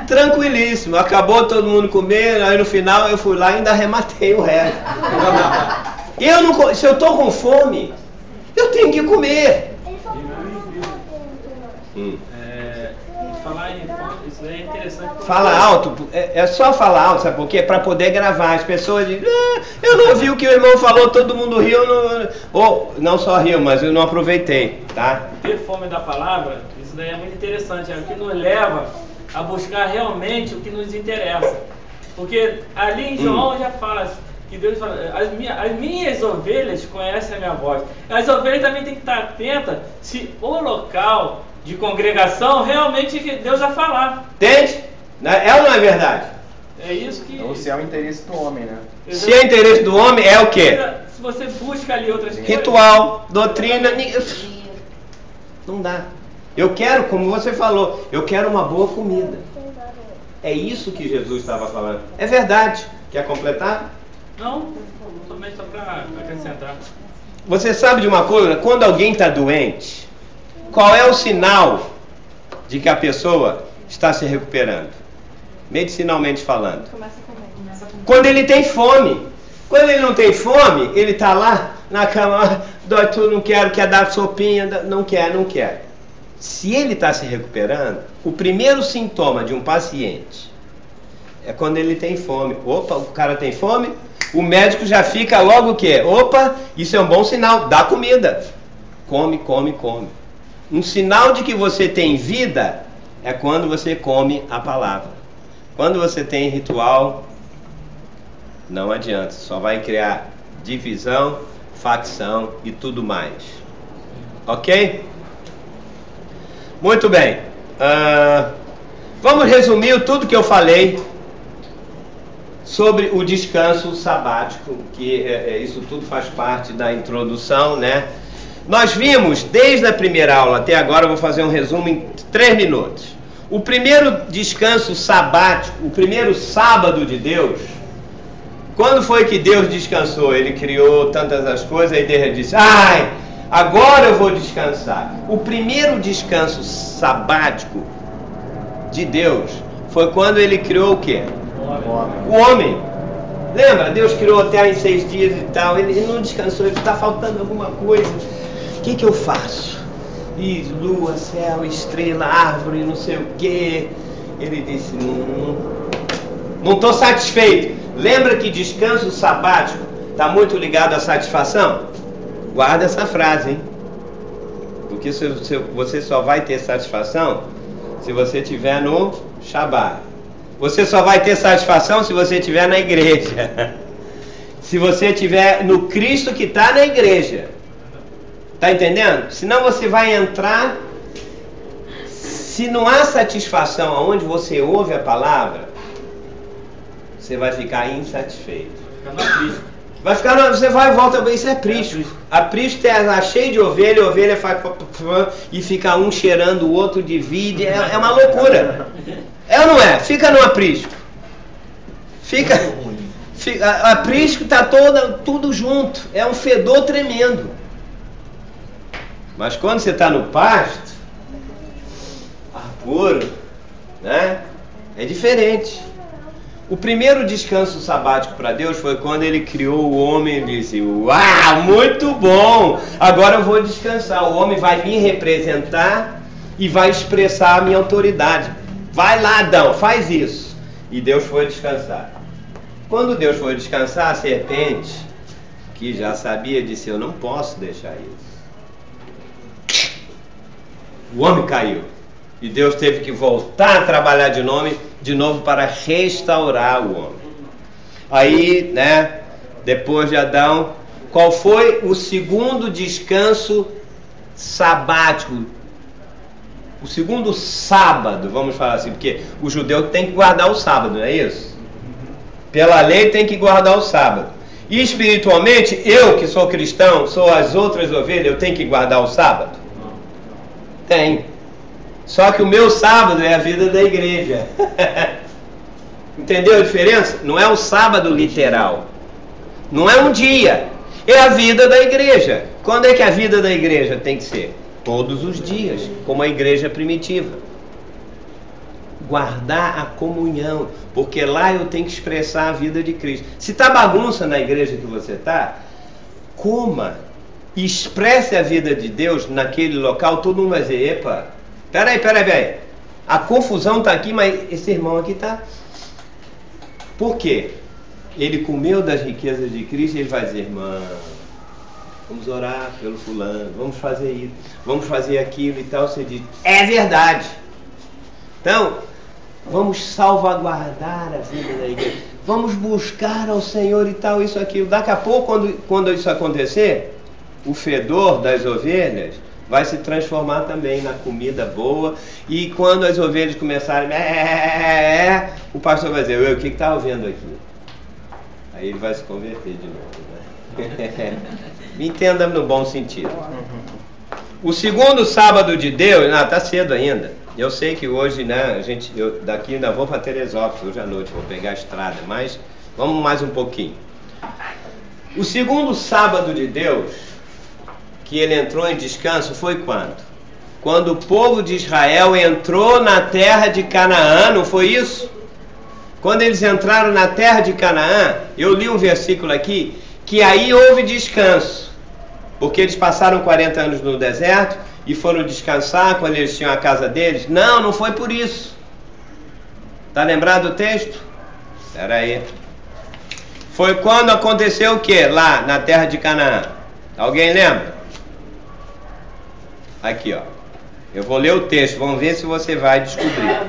tranquilíssimo. Acabou todo mundo comendo, aí no final eu fui lá e ainda arrematei o resto. (laughs) Eu não, se eu estou com fome, eu tenho que comer. Hum. Isso é interessante. Fala alto, é, é, só falar alto, sabe por quê? Para poder gravar. As pessoas dizem, ah, eu não vi o que o irmão falou, todo mundo riu, não, ou não só riu, mas eu não aproveitei, tá? Ter fome da palavra, isso daí é muito interessante, é o que nos leva a buscar realmente o que nos interessa. Porque ali em João hum. já fala que Deus fala, as minhas, as minhas ovelhas conhecem a minha voz. As ovelhas também têm que estar atentas se o local de congregação realmente Deus vai falar. Entende? É ou não é verdade? É isso que. Ou se é o interesse do homem, né? Se é o interesse do homem, é o quê? Se você busca ali outras coisas. Ritual, doutrina. Não dá. Eu quero, como você falou, eu quero uma boa comida. É isso que Jesus estava falando. É verdade. Quer completar? Não, somente só para acrescentar. Você sabe de uma coisa? Quando alguém está doente, qual é o sinal de que a pessoa está se recuperando? Medicinalmente falando. Quando ele tem fome. Quando ele não tem fome, ele está lá na cama, "Ah, dói tudo, não quero, quer dar sopinha, não quer, não quer. Se ele está se recuperando, o primeiro sintoma de um paciente é quando ele tem fome. Opa, o cara tem fome, o médico já fica logo o quê? Opa, isso é um bom sinal, dá comida. Come, come, come. Um sinal de que você tem vida é quando você come a palavra. Quando você tem ritual, não adianta, só vai criar divisão, facção e tudo mais. Ok? Muito bem. Ah, vamos resumir tudo que eu falei sobre o descanso sabático, que é, é, isso tudo faz parte da introdução, né? Nós vimos desde a primeira aula até agora, eu vou fazer um resumo em três minutos. O primeiro descanso sabático, o primeiro sábado de Deus, quando foi que Deus descansou? Ele criou tantas as coisas e Deus disse: Ai, agora eu vou descansar. O primeiro descanso sabático de Deus foi quando ele criou o quê? O homem. Lembra? Deus criou a terra em seis dias e tal. Ele não descansou, ele está faltando alguma coisa. Que, que eu faço? E lua, céu, estrela, árvore, não sei o quê. Ele disse: Não estou satisfeito. Lembra que descanso sabático está muito ligado à satisfação? Guarda essa frase, hein? Porque você só vai ter satisfação se você estiver no Shabat. Você só vai ter satisfação se você estiver na igreja. (laughs) Se você estiver no Cristo que está na igreja. Tá entendendo? Senão você vai entrar. Se não há satisfação aonde você ouve a palavra, você vai ficar insatisfeito. Vai ficar, não, você vai e volta, isso é prisco. A prisco é lá cheio de ovelha, a ovelha faz e fica um cheirando o outro, divide, é, é uma loucura. É ou não é? Fica no aprisco. Fica, fica aprisco tá toda, tudo junto, é um fedor tremendo. Mas quando você está no pasto, ar puro, né? É diferente. O primeiro descanso sabático para Deus foi quando ele criou o homem e disse: Uau, muito bom! Agora eu vou descansar. O homem vai me representar e vai expressar a minha autoridade. Vai lá, Adão, faz isso. E Deus foi descansar. Quando Deus foi descansar, a serpente, que já sabia, disse: Eu não posso deixar isso. O homem caiu. E Deus teve que voltar a trabalhar de, nome, de novo para restaurar o homem. Aí, né, depois de Adão, qual foi o segundo descanso sabático? O segundo sábado, vamos falar assim, porque o judeu tem que guardar o sábado, não é isso? Pela lei tem que guardar o sábado. E espiritualmente, eu que sou cristão, sou as outras ovelhas, eu tenho que guardar o sábado? Tem. Só que o meu sábado é a vida da igreja. (laughs) Entendeu a diferença? Não é um sábado literal. Não é um dia. É a vida da igreja. Quando é que a vida da igreja tem que ser? Todos os dias, como a igreja primitiva. Guardar a comunhão, porque lá eu tenho que expressar a vida de Cristo. Se tá bagunça na igreja que você tá, coma, expresse a vida de Deus naquele local, todo mundo vai dizer, epa, peraí, peraí, peraí. A confusão tá aqui, mas esse irmão aqui tá. Por quê? Ele comeu das riquezas de Cristo e ele vai dizer, irmão, vamos orar pelo fulano, vamos fazer isso, vamos fazer aquilo e tal. Você diz, é verdade. Então, vamos salvaguardar a vida da igreja. Vamos buscar ao Senhor e tal, isso, aquilo. Daqui a pouco, quando, quando isso acontecer, o fedor das ovelhas vai se transformar também na comida boa. E quando as ovelhas começarem, "É, é, é", o pastor vai dizer, "Ué, o que está havendo aqui? Aí ele vai se converter de novo. Né? (laughs) Me entenda no bom sentido. O segundo sábado de Deus, não, tá cedo ainda. Eu sei que hoje, né, a gente, eu daqui ainda vou para Teresópolis hoje à noite, vou pegar a estrada, mas vamos mais um pouquinho. O segundo sábado de Deus, que ele entrou em descanso, foi quando? Quando o povo de Israel entrou na terra de Canaã, não foi isso? Quando eles entraram na terra de Canaã, eu li um versículo aqui, que aí houve descanso, porque eles passaram 40 anos no deserto e foram descansar quando eles tinham a casa deles. Não, não foi por isso. Tá lembrado do texto? Espera aí. Foi quando aconteceu o que lá na terra de Canaã? Alguém lembra? Aqui, ó. Eu vou ler o texto, vamos ver se você vai descobrir.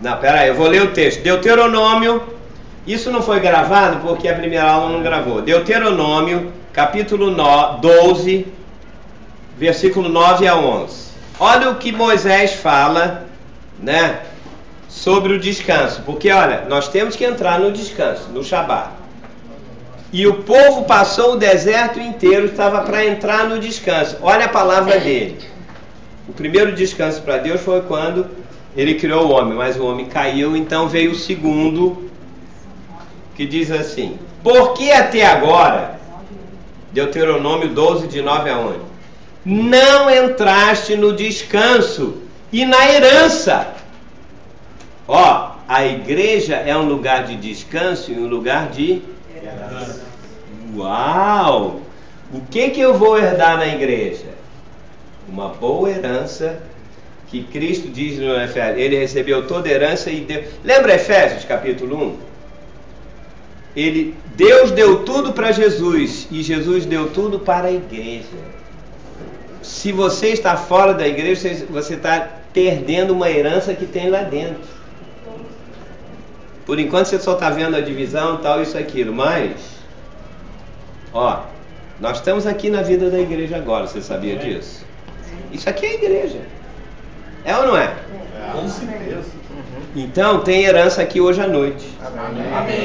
Não, pera aí, eu vou ler o texto. Deuteronômio, isso não foi gravado porque a primeira aula não gravou. Deuteronômio, capítulo 12, versículo 9 a 11. Olha o que Moisés fala, né? sobre o descanso, porque olha, nós temos que entrar no descanso, no Shabat. E o povo passou o deserto inteiro, estava para entrar no descanso. Olha a palavra dele. O primeiro descanso para Deus foi quando ele criou o homem, mas o homem caiu, então veio o segundo, que diz assim: Porque até agora, Deuteronômio 12, de 9 a 11, não entraste no descanso e na herança Ó, a igreja é um lugar de descanso e um lugar de Uau! O que que eu vou herdar na igreja? Uma boa herança que Cristo diz no Efésios. Ele recebeu toda herança e deu. Lembra Efésios capítulo 1? Ele, Deus deu tudo para Jesus e Jesus deu tudo para a igreja. Se você está fora da igreja, você está perdendo uma herança que tem lá dentro. Por enquanto você só está vendo a divisão, tal, isso, aquilo. Mas, ó, nós estamos aqui na vida da igreja agora, você sabia disso? Isso aqui é igreja. É ou não é? Com certeza. Então tem herança aqui hoje à noite.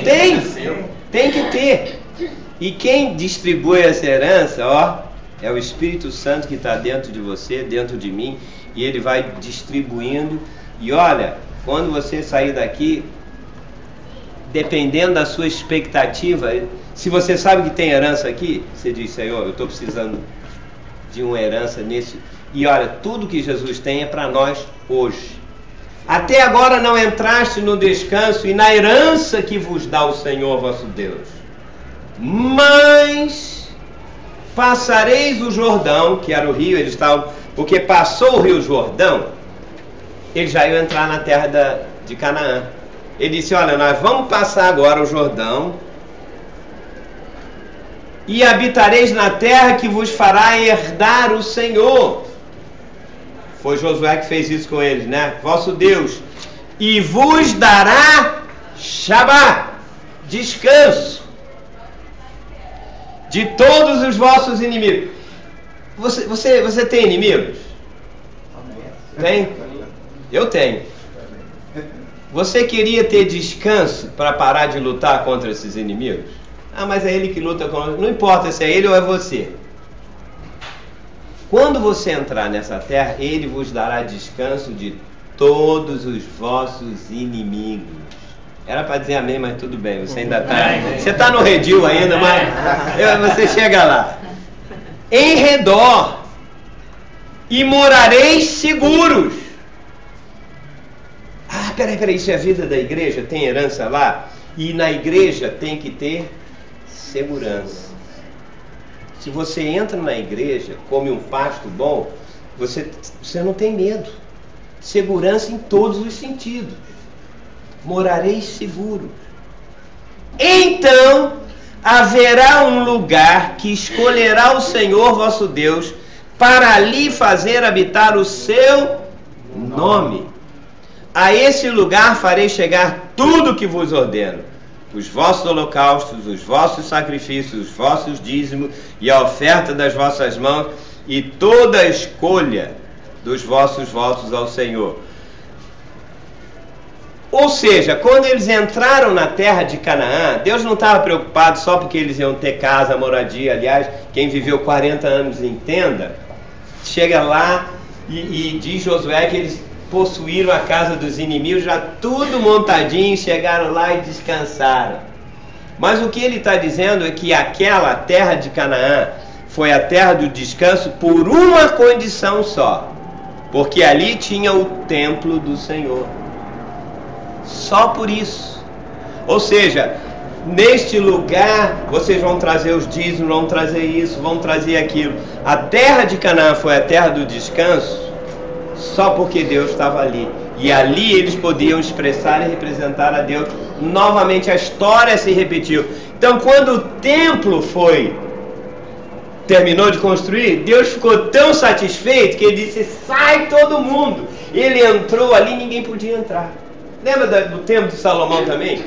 Tem! Tem que ter. E quem distribui essa herança, ó, é o Espírito Santo que está dentro de você, dentro de mim, e ele vai distribuindo. E olha, quando você sair daqui, dependendo da sua expectativa, se você sabe que tem herança aqui, você diz, Senhor, eu estou precisando de uma herança nesse. E olha, tudo que Jesus tem é para nós hoje. Até agora não entraste no descanso e na herança que vos dá o Senhor vosso Deus. Mas passareis o Jordão, que era o rio, eles estavam. Porque passou o rio Jordão, eles já iam entrar na terra da, de Canaã. Ele disse: Olha, nós vamos passar agora o Jordão e habitareis na terra que vos fará herdar o Senhor. Foi Josué que fez isso com eles, né? Vosso Deus. E vos dará Shabá, descanso, de todos os vossos inimigos. Você, você, você tem inimigos? Tem? Eu tenho. Você queria ter descanso para parar de lutar contra esses inimigos? Ah, mas é ele que luta contra. Não importa se é ele ou é você. Quando você entrar nessa terra, ele vos dará descanso de todos os vossos inimigos. Era para dizer amém, mas tudo bem, você ainda está. Você está no redil ainda, mas você chega lá. Em redor, e morareis seguros peraí, peraí, isso é a vida da igreja? Tem herança lá? E na igreja tem que ter segurança. Se você entra na igreja, come um pasto bom, você, você não tem medo. Segurança em todos os sentidos. Morareis seguro. Então haverá um lugar que escolherá o Senhor vosso Deus para ali fazer habitar o seu nome. A esse lugar farei chegar tudo que vos ordeno: os vossos holocaustos, os vossos sacrifícios, os vossos dízimos e a oferta das vossas mãos e toda a escolha dos vossos votos ao Senhor. Ou seja, quando eles entraram na terra de Canaã, Deus não estava preocupado só porque eles iam ter casa, moradia. Aliás, quem viveu 40 anos em tenda, chega lá e, e diz Josué que eles possuíram a casa dos inimigos, já tudo montadinho, chegaram lá e descansaram. Mas o que ele está dizendo é que aquela terra de Canaã foi a terra do descanso por uma condição só. Porque ali tinha o templo do Senhor. Só por isso. Ou seja, neste lugar vocês vão trazer os dízimos, vão trazer isso, vão trazer aquilo. A terra de Canaã foi a terra do descanso só porque Deus estava ali. E ali eles podiam expressar e representar a Deus. Novamente a história se repetiu. Então, quando o templo foi terminou de construir, Deus ficou tão satisfeito que ele disse: sai todo mundo. Ele entrou ali, ninguém podia entrar. Lembra do templo de Salomão também?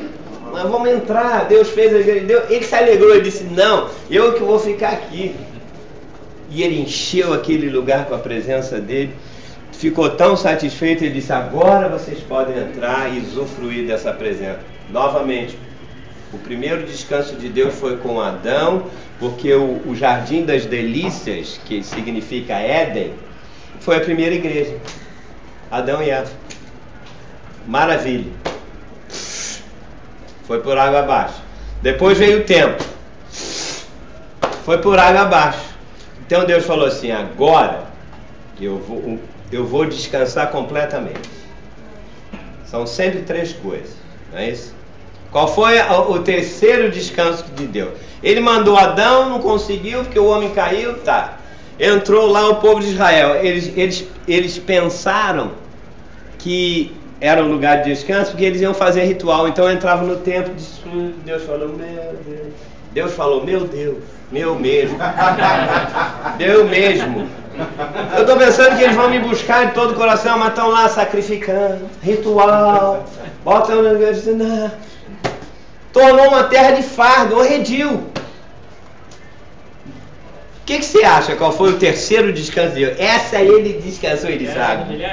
Mas vamos entrar, Deus fez. Ele se alegrou, ele disse: Não, eu que vou ficar aqui. E ele encheu aquele lugar com a presença dele. Ficou tão satisfeito, ele disse: Agora vocês podem entrar e usufruir dessa presença. Novamente, o primeiro descanso de Deus foi com Adão, porque o, o Jardim das Delícias, que significa Éden, foi a primeira igreja. Adão e Eva. Maravilha. Foi por água abaixo. Depois veio o tempo. Foi por água abaixo. Então Deus falou assim: agora eu vou, eu vou descansar completamente. São sempre três coisas, não é isso? Qual foi o terceiro descanso de Deus? Ele mandou Adão, não conseguiu, porque o homem caiu, tá. Entrou lá o povo de Israel. Eles, eles, eles pensaram que era um lugar de descanso, porque eles iam fazer ritual. Então entravam no templo e Deus falou, meu Deus. Deus falou, meu Deus, meu mesmo. (laughs) Deu mesmo. Eu estou pensando que eles vão me buscar de todo o coração, mas estão lá sacrificando, ritual, botam no lugar não tornou uma terra de fardo, um redil. O que, que você acha? Qual foi o terceiro descanso de Deus? Essa ele descansou, ele sabe.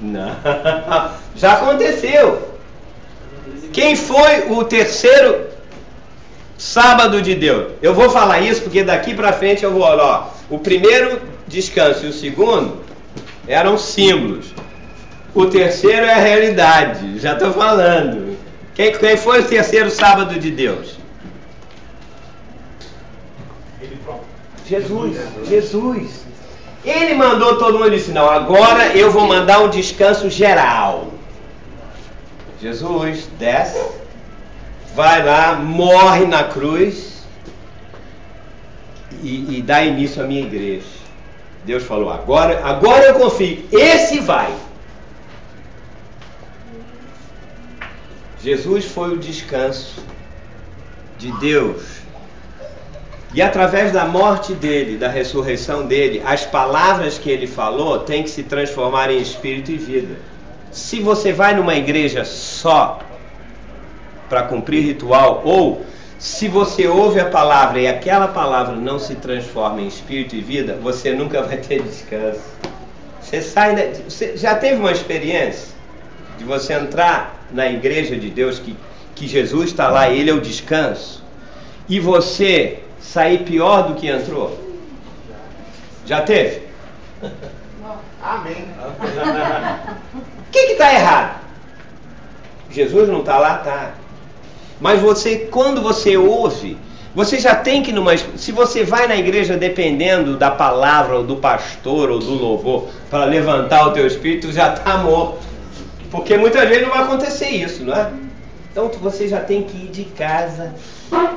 Não. (laughs) Já aconteceu. Quem foi o terceiro sábado de Deus? Eu vou falar isso porque daqui para frente eu vou, ó, o primeiro descanso e o segundo eram símbolos. O terceiro é a realidade. Já estou falando. Quem, quem foi o terceiro sábado de Deus? Jesus, Jesus. Ele mandou todo mundo disse: Não, agora eu vou mandar um descanso geral. Jesus desce, vai lá, morre na cruz e, e dá início à minha igreja. Deus falou: Agora, agora eu confio. Esse vai. Jesus foi o descanso de Deus. E através da morte dele, da ressurreição dele, as palavras que ele falou têm que se transformar em espírito e vida. Se você vai numa igreja só para cumprir ritual, ou se você ouve a palavra e aquela palavra não se transforma em espírito e vida, você nunca vai ter descanso. Você sai, você já teve uma experiência de você entrar na igreja de Deus que, que Jesus está lá, ele é o descanso, e você sair pior do que entrou? Já teve? Amém. (laughs) O que está errado? Jesus não está lá, tá. Mas você, quando você ouve, você já tem que numa. Se você vai na igreja dependendo da palavra, ou do pastor, ou do louvor, para levantar o teu espírito, já está morto. Porque muitas vezes não vai acontecer isso, não é? Então você já tem que ir de casa,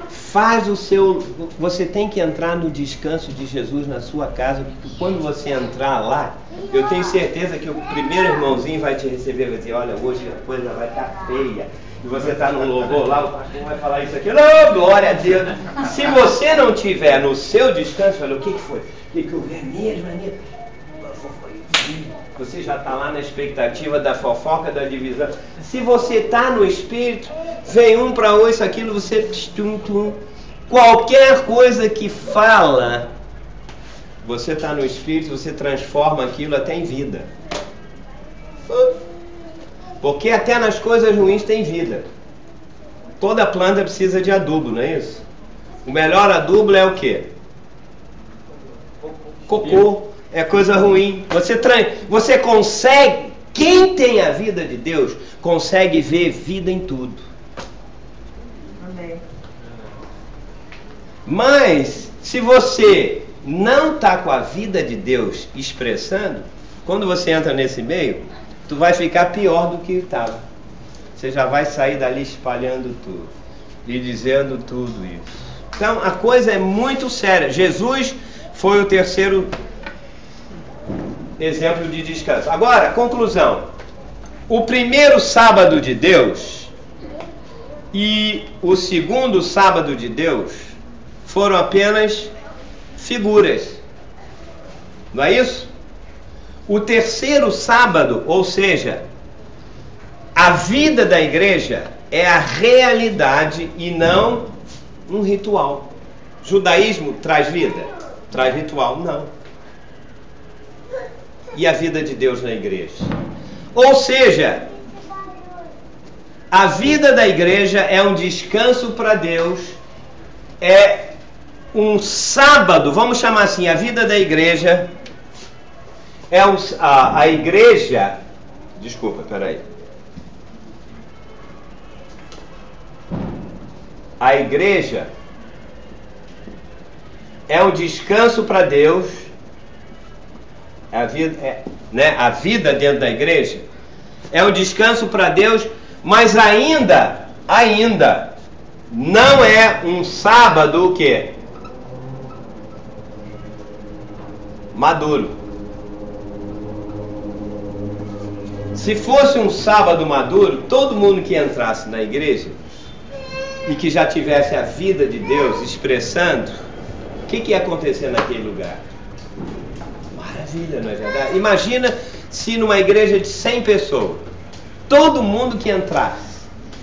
faz o seu. Você tem que entrar no descanso de Jesus na sua casa, porque quando você entrar lá, eu tenho certeza que o primeiro irmãozinho vai te receber e vai dizer: Olha, hoje a coisa vai estar feia. E você está no louvor lá, o pastor vai falar isso aqui, oh, glória a Deus. Se você não tiver no seu descanso, olha, o que, que foi? O que, vi? É mesmo, é mesmo. Você já está lá na expectativa da fofoca, da divisão. Se você está no espírito, vem um para o isso, aquilo, você. Tum, tum. Qualquer coisa que fala, você está no espírito, você transforma aquilo até em vida. Porque até nas coisas ruins tem vida. Toda planta precisa de adubo, não é isso? O melhor adubo é o quê? Cocô é coisa ruim. Você, você consegue, quem tem a vida de Deus, consegue ver vida em tudo. Amém. Mas se você não está com a vida de Deus expressando, quando você entra nesse meio, tu vai ficar pior do que estava. Você já vai sair dali espalhando tudo e dizendo tudo isso. Então a coisa é muito séria. Jesus foi o terceiro exemplo de descanso. Agora, conclusão. O primeiro sábado de Deus e o segundo sábado de Deus foram apenas figuras. Não é isso? O terceiro sábado, ou seja, a vida da igreja é a realidade e não um ritual. Judaísmo traz vida? Traz ritual? Não. E a vida de Deus na igreja? Ou seja, a vida da igreja é um descanso para Deus, é um sábado, vamos chamar assim, a vida da igreja é a, a igreja. Desculpa, peraí. A igreja é um descanso para Deus. A vida, é, né, a vida dentro da igreja é um descanso para Deus, mas ainda, ainda não é um sábado o quê? Maduro. Se fosse um sábado maduro, todo mundo que entrasse na igreja e que já tivesse a vida de Deus expressando, o que, que ia acontecer naquele lugar? Maravilha, não é verdade? Imagina se numa igreja de 100 pessoas, todo mundo que entrasse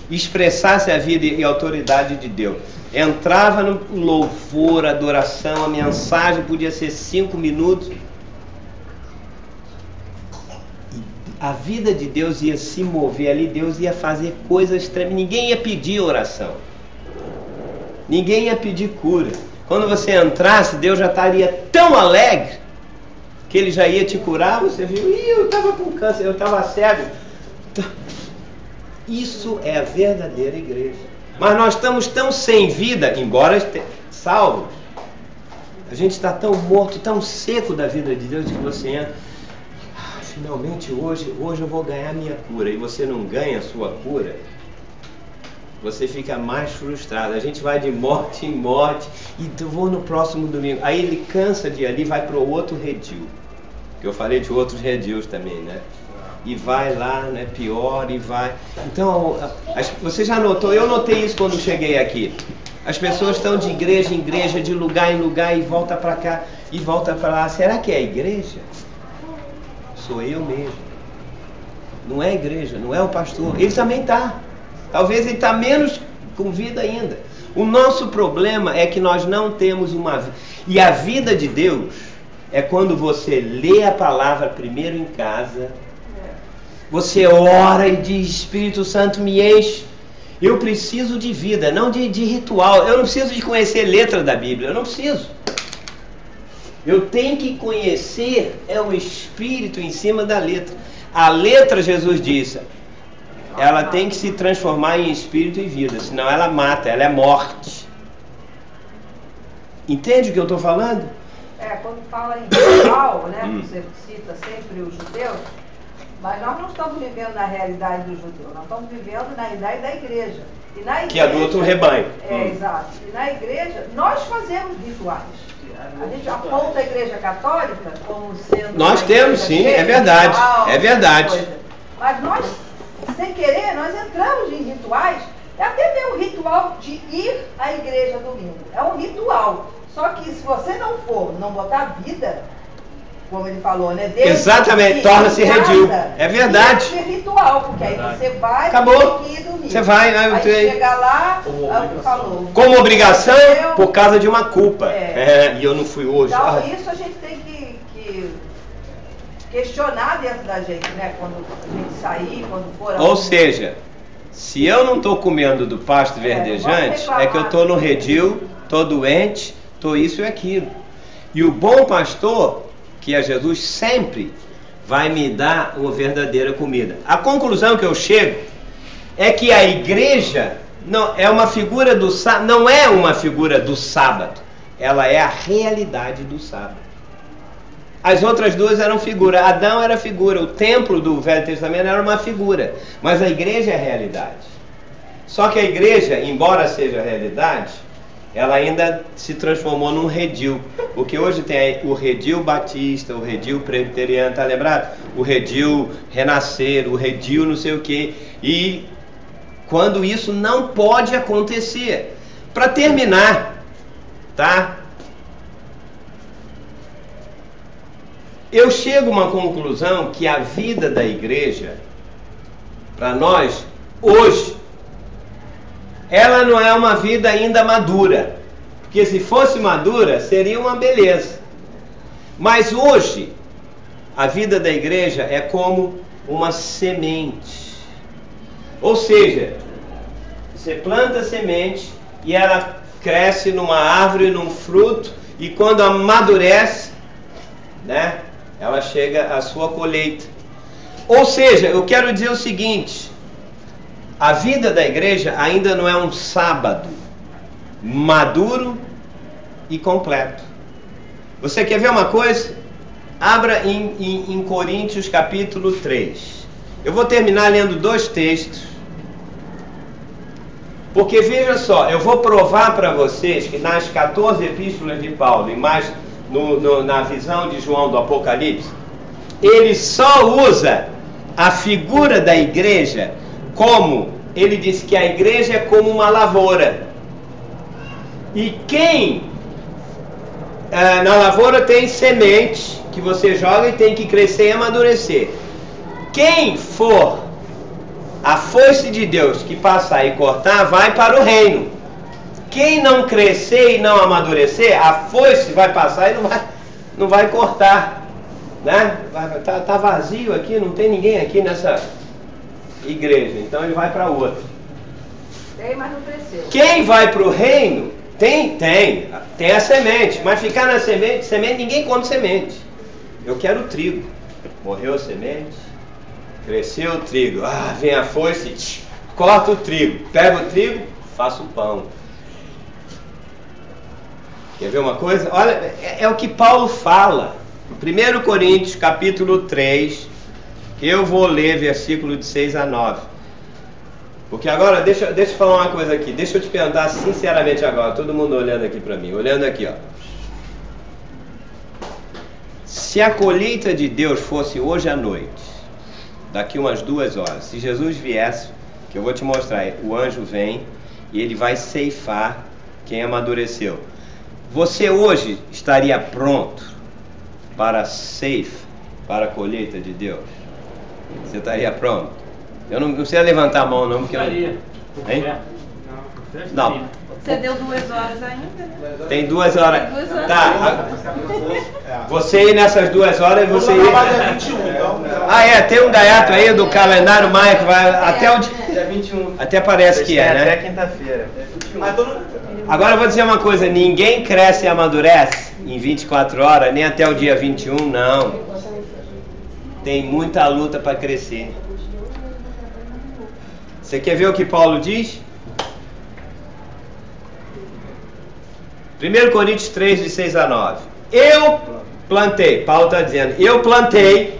expressasse a vida e a autoridade de Deus. Entrava no louvor, adoração, a mensagem podia ser cinco minutos. A vida de Deus ia se mover ali, Deus ia fazer coisas extremas. Ninguém ia pedir oração. Ninguém ia pedir cura. Quando você entrasse, Deus já estaria tão alegre que ele já ia te curar. Você viu, Ih, eu estava com câncer, eu estava cego. Isso é a verdadeira igreja. Mas nós estamos tão sem vida, embora salvos. A gente está tão morto, tão seco da vida de Deus que você entra. Finalmente hoje, hoje eu vou ganhar minha cura. E você não ganha a sua cura. Você fica mais frustrado. A gente vai de morte em morte. E vou no próximo domingo. Aí ele cansa de ir ali vai para o outro redil. Que eu falei de outros redils também, né? e vai lá, né, pior e vai. Então, as, você já notou, eu notei isso quando cheguei aqui. As pessoas estão de igreja em igreja, de lugar em lugar e volta para cá e volta para lá. Será que é a igreja? Sou eu mesmo. Não é a igreja, não é o pastor. Ele também está. Talvez ele está menos com vida ainda. O nosso problema é que nós não temos uma vida. E a vida de Deus é quando você lê a palavra primeiro em casa você ora e diz: Espírito Santo, me enche. Eu preciso de vida, não de, de ritual. Eu não preciso de conhecer letra da Bíblia. Eu não preciso. Eu tenho que conhecer é o Espírito em cima da letra. A letra, Jesus disse, ela tem que se transformar em espírito e vida, senão ela mata, ela é morte. Entende o que eu estou falando? É, quando fala em ritual, né, hum. você cita sempre os judeus, mas nós não estamos vivendo na realidade do judeu, nós estamos vivendo na realidade da igreja. E na igreja que é do outro rebanho. É, hum. exato. E na igreja, nós fazemos rituais. A gente aponta a igreja católica como sendo. Nós temos, sim, é verdade. Ritual, é verdade. Mas nós, sem querer, nós entramos em rituais. É até mesmo o ritual de ir à igreja domingo. É um ritual. Só que se você não for, não botar vida, como ele falou, né? Deus Exatamente, torna-se redil. É verdade. É ritual, porque aí você vai Acabou. Você vai, né? Aí chega lá, falou. Como obrigação, por causa de uma culpa. É. é. e eu não fui hoje. Então, ah. isso a gente tem que, que, questionar dentro da gente, né? Quando a gente sair, quando for. Ou seja, se eu não estou comendo do pasto é, verdejante, é, é que eu estou no redil, estou doente, estou isso e aquilo. E o bom pastor que a Jesus sempre vai me dar uma verdadeira comida. A conclusão que eu chego é que a igreja não é uma figura do não é uma figura do sábado. Ela é a realidade do sábado. As outras duas eram figura. Adão era figura, o templo do Velho Testamento era uma figura, mas a igreja é a realidade. Só que a igreja, embora seja a realidade, ela ainda se transformou num redil. Porque hoje tem o redil batista, o redil presbiteriano, tá lembrado? O redil renascer, o redil não sei o quê. E quando isso não pode acontecer. Para terminar, tá? Eu chego a uma conclusão que a vida da igreja, para nós, hoje, ela não é uma vida ainda madura. Porque se fosse madura, seria uma beleza. Mas hoje, a vida da igreja é como uma semente. Ou seja, você planta a semente e ela cresce numa árvore, num fruto, e quando amadurece, né, ela chega à sua colheita. Ou seja, eu quero dizer o seguinte: a vida da igreja ainda não é um sábado maduro e completo. Você quer ver uma coisa? Abra em, em, em Coríntios capítulo 3. Eu vou terminar lendo dois textos. Porque veja só, eu vou provar para vocês que nas 14 epístolas de Paulo e mais no, no, na visão de João do Apocalipse, ele só usa a figura da igreja como ele diz que a igreja é como uma lavoura. E quem ah, na lavoura tem semente que você joga e tem que crescer e amadurecer. Quem for a foice de Deus que passar e cortar, vai para o reino. Quem não crescer e não amadurecer, a foice vai passar e não vai, não vai cortar. Né? Tá, tá vazio aqui, não tem ninguém aqui nessa, igreja, então ele vai para outra. Tem, mas não cresceu. Quem vai para o reino, tem, tem, tem a semente, mas ficar na semente, semente, ninguém come semente. Eu quero trigo. Morreu a semente, cresceu o trigo, ah, vem a foice, tch, corta o trigo, pega o trigo, faço o pão. Quer ver uma coisa? Olha, é, é o que Paulo fala. 1 Coríntios capítulo 3, eu vou ler versículo de 6 a 9. Porque agora, deixa, deixa eu falar uma coisa aqui. Deixa eu te perguntar sinceramente agora, todo mundo olhando aqui para mim, olhando aqui, ó. Se a colheita de Deus fosse hoje à noite, daqui umas duas horas, se Jesus viesse, que eu vou te mostrar, o anjo vem e ele vai ceifar quem amadureceu. Você hoje estaria pronto para a para a colheita de Deus? Você estaria pronto? Eu não, não sei levantar a mão não, porque eu Estaria. Hein? É. Não. Você deu duas horas ainda? Tem duas horas. Tem duas horas. Tá. Você ir nessas duas horas, você Vamos ir. acabar dia 21, então. Ah, é, tem um gaiato aí do calendário maia que vai até o. di- Dia 21. Até parece que é, Até né? quinta-feira. Então não- Agora eu vou dizer uma coisa: ninguém cresce e amadurece em 24 horas, nem até o dia 21, não. Tem muita luta para crescer. Você quer ver o que Paulo diz? 1 Coríntios 3, de 6 a 9. Eu plantei, Paulo está dizendo, eu plantei.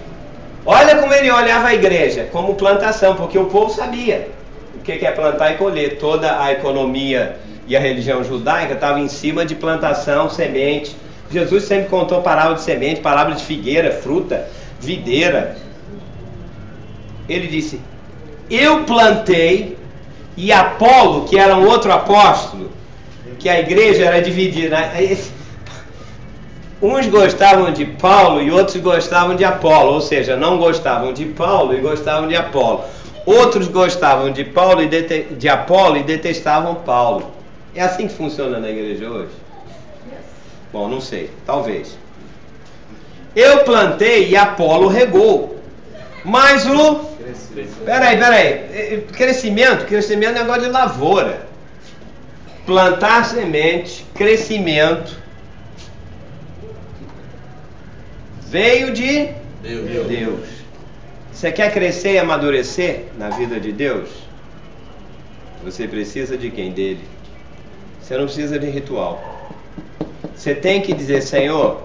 Olha como ele olhava a igreja, como plantação, porque o povo sabia o que é plantar e colher. Toda a economia e a religião judaica estava em cima de plantação, semente. Jesus sempre contou parábola de semente, parábola de figueira, fruta, videira. Ele disse: Eu plantei e Apolo, que era um outro apóstolo, que a igreja era dividida. né? (laughs) Uns gostavam de Paulo e outros gostavam de Apolo, ou seja, não gostavam de Paulo e gostavam de Apolo. Outros gostavam de Paulo e de Apolo e detestavam Paulo. É assim que funciona na igreja hoje? Bom, não sei, talvez. Eu plantei e Apolo regou. Mas o Peraí, peraí. Crescimento, crescimento é negócio de lavoura. Plantar semente, crescimento. Veio de Deus. Deus. Você quer crescer e amadurecer na vida de Deus? Você precisa de quem? Dele. Você não precisa de ritual. Você tem que dizer, Senhor,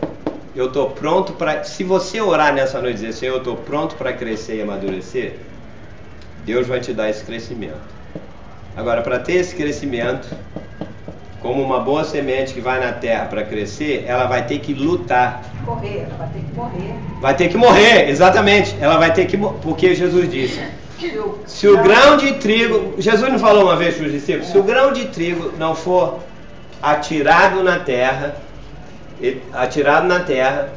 eu estou pronto para. Se você orar nessa noite e dizer, Senhor, eu estou pronto para crescer e amadurecer, Deus vai te dar esse crescimento. Agora, para ter esse crescimento, como uma boa semente que vai na terra para crescer, ela vai ter que lutar. Correr, ela vai ter que morrer. Vai ter que morrer, exatamente. Ela vai ter que morrer. Porque Jesus disse: se o grão de trigo. Jesus não falou uma vez para os discípulos: se o grão de trigo não for atirado na terra, atirado na terra,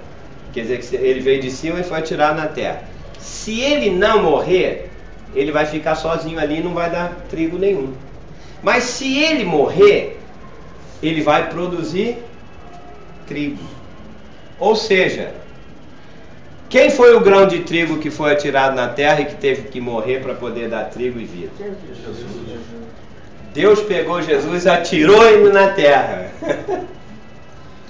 quer dizer que ele veio de cima e foi atirado na terra. Se ele não morrer, ele vai ficar sozinho ali e não vai dar trigo nenhum. Mas se ele morrer, ele vai produzir trigo. Ou seja, quem foi o grão de trigo que foi atirado na terra e que teve que morrer para poder dar trigo e vida? Deus pegou Jesus e atirou ele na terra. (laughs)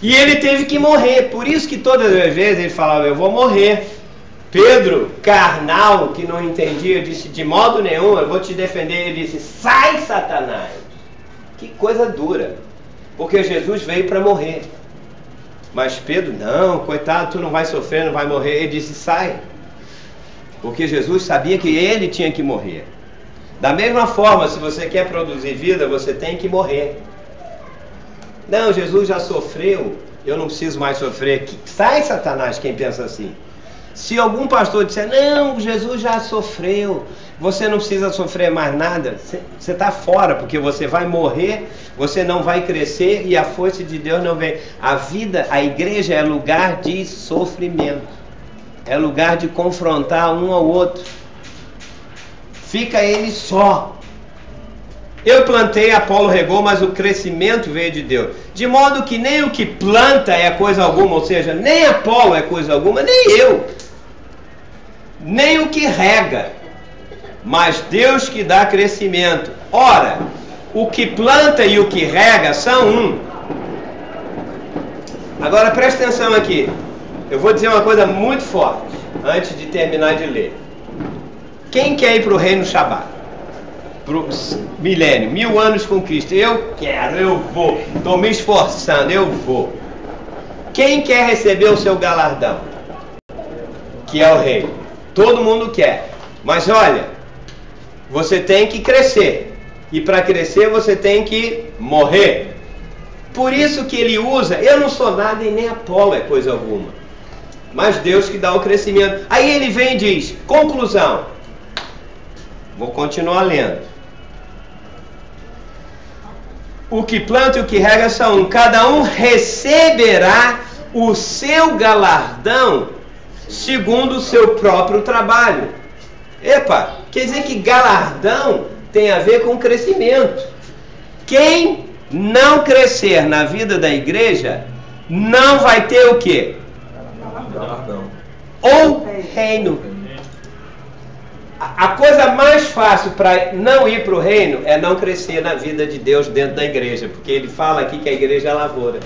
e ele teve que morrer. Por isso que todas as vezes ele falava, eu vou morrer. Pedro, carnal, que não entendia, disse, de modo nenhum, eu vou te defender. Ele disse, sai Satanás. Que coisa dura. Porque Jesus veio para morrer. Mas Pedro, não, coitado, tu não vai sofrer, não vai morrer. Ele disse: sai. Porque Jesus sabia que ele tinha que morrer. Da mesma forma, se você quer produzir vida, você tem que morrer. Não, Jesus já sofreu, eu não preciso mais sofrer. Sai, Satanás, quem pensa assim. Se algum pastor disser, não, Jesus já sofreu, você não precisa sofrer mais nada, você está fora, porque você vai morrer, você não vai crescer e a força de Deus não vem. A vida, a igreja é lugar de sofrimento, é lugar de confrontar um ao outro. Fica ele só. Eu plantei, Apolo regou, mas o crescimento veio de Deus. De modo que nem o que planta é coisa alguma, ou seja, nem Apolo é coisa alguma, nem eu. Nem o que rega mas Deus que dá crescimento. Ora, o que planta e o que rega são um. Agora preste atenção aqui. Eu vou dizer uma coisa muito forte antes de terminar de ler. Quem quer ir para o reino Shabat? Para o milênio, mil anos com Cristo. Eu quero, eu vou. Estou me esforçando, eu vou. Quem quer receber o seu galardão? Que é o rei. Todo mundo quer. Mas olha, você tem que crescer. E para crescer você tem que morrer. Por isso que ele usa, eu não sou nada e nem Apolo é coisa alguma. Mas Deus que dá o crescimento. Aí ele vem e diz: conclusão. Vou continuar lendo. O que planta e o que rega são um. Cada um receberá o seu galardão segundo o seu próprio trabalho. Epa, quer dizer que galardão tem a ver com crescimento. Quem não crescer na vida da igreja não vai ter o quê? Galardão. Ou reino. A coisa mais fácil para não ir para o reino é não crescer na vida de Deus dentro da igreja, porque ele fala aqui que a igreja é lavoura.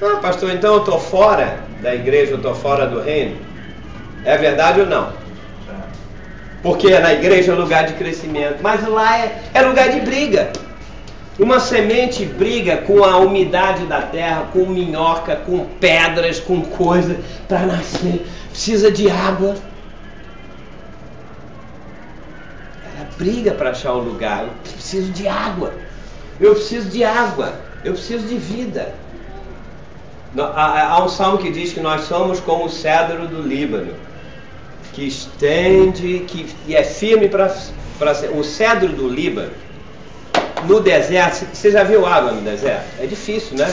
Ah, pastor, então eu estou fora da igreja, eu estou fora do reino? É verdade ou não? Porque na igreja é lugar de crescimento, mas lá é, é lugar de briga. Uma semente briga com a umidade da terra, com minhoca, com pedras, com coisa para nascer. Precisa de água. Briga para achar o lugar. Eu preciso de água. Eu preciso de água. Eu preciso de vida. Há um salmo que diz que nós somos como o cedro do Líbano que estende, que e é firme para o cedro do Líbano. No deserto, você já viu água no deserto? É difícil, né?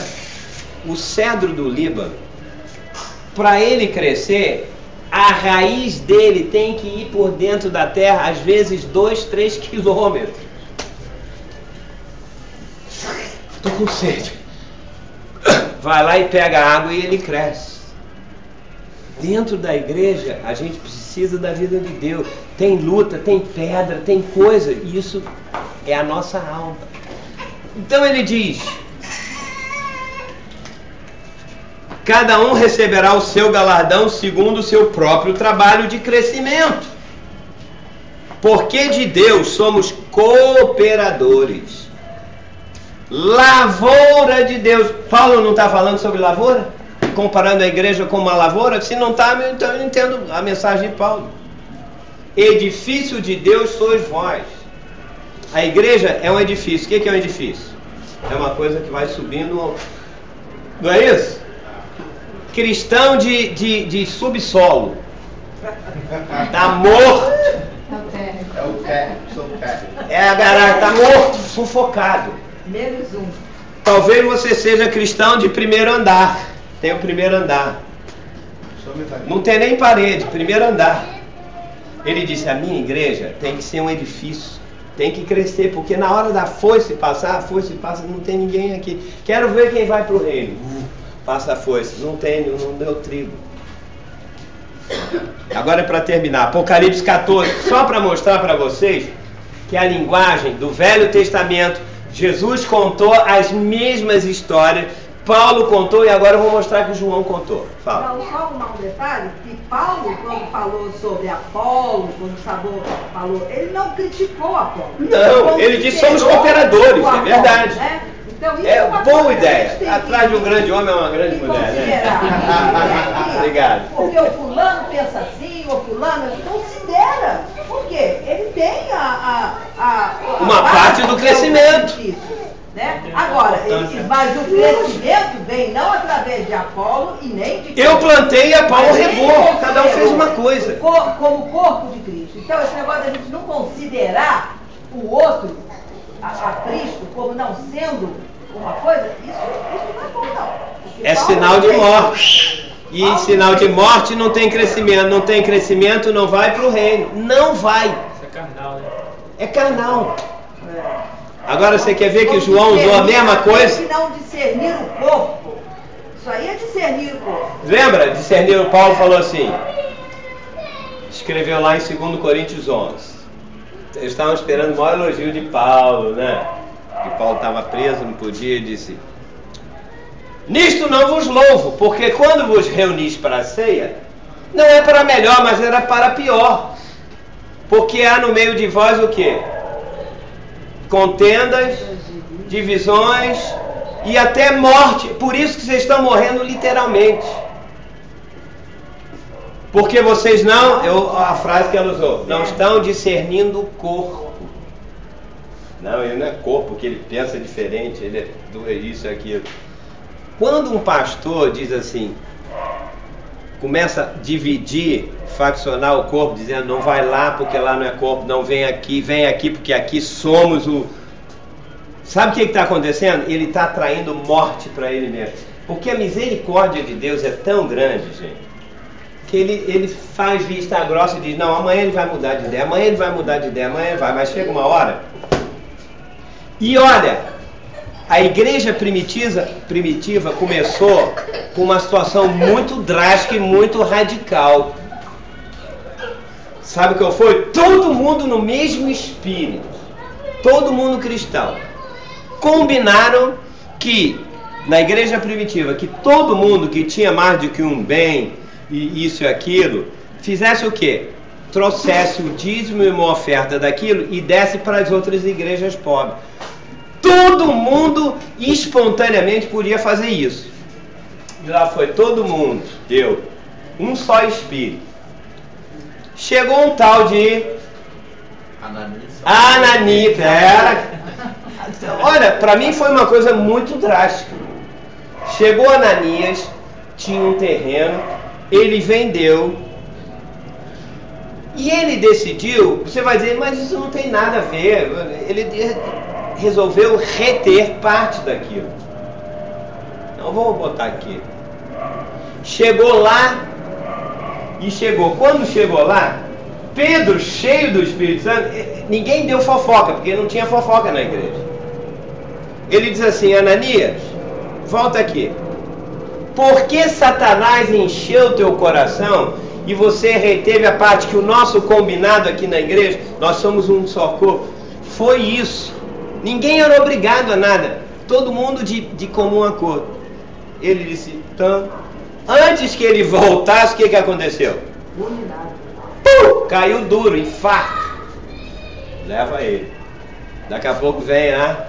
O cedro do Líbano, para ele crescer, a raiz dele tem que ir por dentro da terra, às vezes 2, 3 quilômetros. Estou com sede. Vai lá e pega a água e ele cresce. Dentro da igreja, a gente precisa da vida de Deus. Tem luta, tem pedra, tem coisa. E isso é a nossa alma. Então ele diz: Cada um receberá o seu galardão segundo o seu próprio trabalho de crescimento. Porque de Deus somos cooperadores. Lavoura de Deus. Paulo não está falando sobre lavoura? Comparando a igreja com uma lavoura? Se não está, então eu não entendo a mensagem de Paulo. Edifício de Deus sois vós. A igreja é um edifício. O que é um edifício? É uma coisa que vai subindo. Não é isso? Cristão de, de, de subsolo. Da morte. É o pé, sou o pé. É a garagem, está morto, sufocado. Menos um. Talvez você seja cristão de primeiro andar. Tem o primeiro andar. Não tem nem parede, primeiro andar. Ele disse: a minha igreja tem que ser um edifício. Tem que crescer, porque na hora da foice passar, a foice passa, não tem ninguém aqui. Quero ver quem vai para o reino. Passa a foice. Não tem, não deu trigo. Agora é para terminar, Apocalipse 14, só para mostrar para vocês que a linguagem do Velho Testamento, Jesus contou as mesmas histórias, Paulo contou e agora eu vou mostrar que João contou. Fala. Então, só um detalhe, que Paulo, quando falou sobre Apolo, quando falou, falou ele não criticou Apolo. Não, ele disse somos cooperadores, é verdade. Né? Então, isso É uma boa coisa que a gente ideia. tem Atrás de um que- grande homem é uma grande mulher, né? (laughs) Obrigado. Porque o fulano pensa assim, o fulano considera. Por quê? Ele tem a. a, a Uma a parte do crescimento. Né? Agora, ele, mas o crescimento vem não através de Apolo e nem de Eu plantei e a Paulo Mas ele regou, cada um fez uma coisa. co- Como corpo de Cristo. Então, esse negócio da gente não considerar o outro, a, a Cristo, como não sendo uma coisa, isso, isso não é bom, não. É Paulo sinal de isso. morte. E em sinal de morte não tem crescimento. Não tem crescimento, não vai para o reino. Não vai. Isso é carnal, né? É carnal. É. Agora você quer ver que João usou a mesma coisa? que não discernir o corpo. Isso aí é discernir o corpo. Lembra? Discernir o Paulo falou assim. Escreveu lá em 2 Coríntios 11. Eles estavam esperando o maior elogio de Paulo, né? Que Paulo estava preso, não podia, e disse: Nisto não vos louvo, porque quando vos reunis para a ceia, não é para melhor, mas era para pior. Porque há no meio de vós o quê? Contendas, divisões e até morte. Por isso que vocês estão morrendo literalmente. Porque vocês não, eu, a frase que ela usou, não estão discernindo o corpo. Não, ele não é corpo, porque ele pensa diferente, ele é é isso e aquilo. Quando um pastor diz assim, começa a dividir, faccionar o corpo, dizendo não vai lá porque lá não é corpo, não vem aqui, vem aqui porque aqui somos o. Sabe o que está acontecendo? Ele está atraindo morte para ele mesmo. Porque a misericórdia de Deus é tão grande, gente, que ele, ele faz vista grossa e diz: não, amanhã ele vai mudar de ideia, amanhã ele vai mudar de ideia, amanhã ele vai, mas chega uma hora. E olha, a igreja primitiva, primitiva começou com uma situação muito drástica e muito radical. Sabe o que foi? Todo mundo no mesmo espírito, todo mundo cristão, combinaram que na igreja primitiva que todo mundo que tinha mais do que um bem e isso e aquilo fizesse o quê? Trouxesse o dízimo e uma oferta daquilo e desse para as outras igrejas pobres. Todo mundo espontaneamente podia fazer isso. E lá foi todo mundo, deu um só espírito. Chegou um tal de Ananias. Ananias, era. (laughs) Olha, para mim foi uma coisa muito drástica. Chegou Ananias, tinha um terreno, ele vendeu. E ele decidiu, você vai dizer, mas isso não tem nada a ver. Ele resolveu reter parte daquilo. Então vamos botar aqui. Chegou lá e chegou. Quando chegou lá, Pedro, cheio do Espírito Santo, eh, ninguém deu fofoca, porque não tinha fofoca na igreja. Ele diz assim: Ananias, volta aqui. Por que Satanás encheu teu coração e você reteve a parte que o nosso combinado aqui na igreja, nós somos um só corpo? Foi isso. Ninguém era obrigado a nada. Todo mundo de, de comum acordo. Ele disse, então, antes que ele voltasse, o que, que aconteceu? Pum! Caiu duro, infarto. Leva ele. Daqui a pouco vem a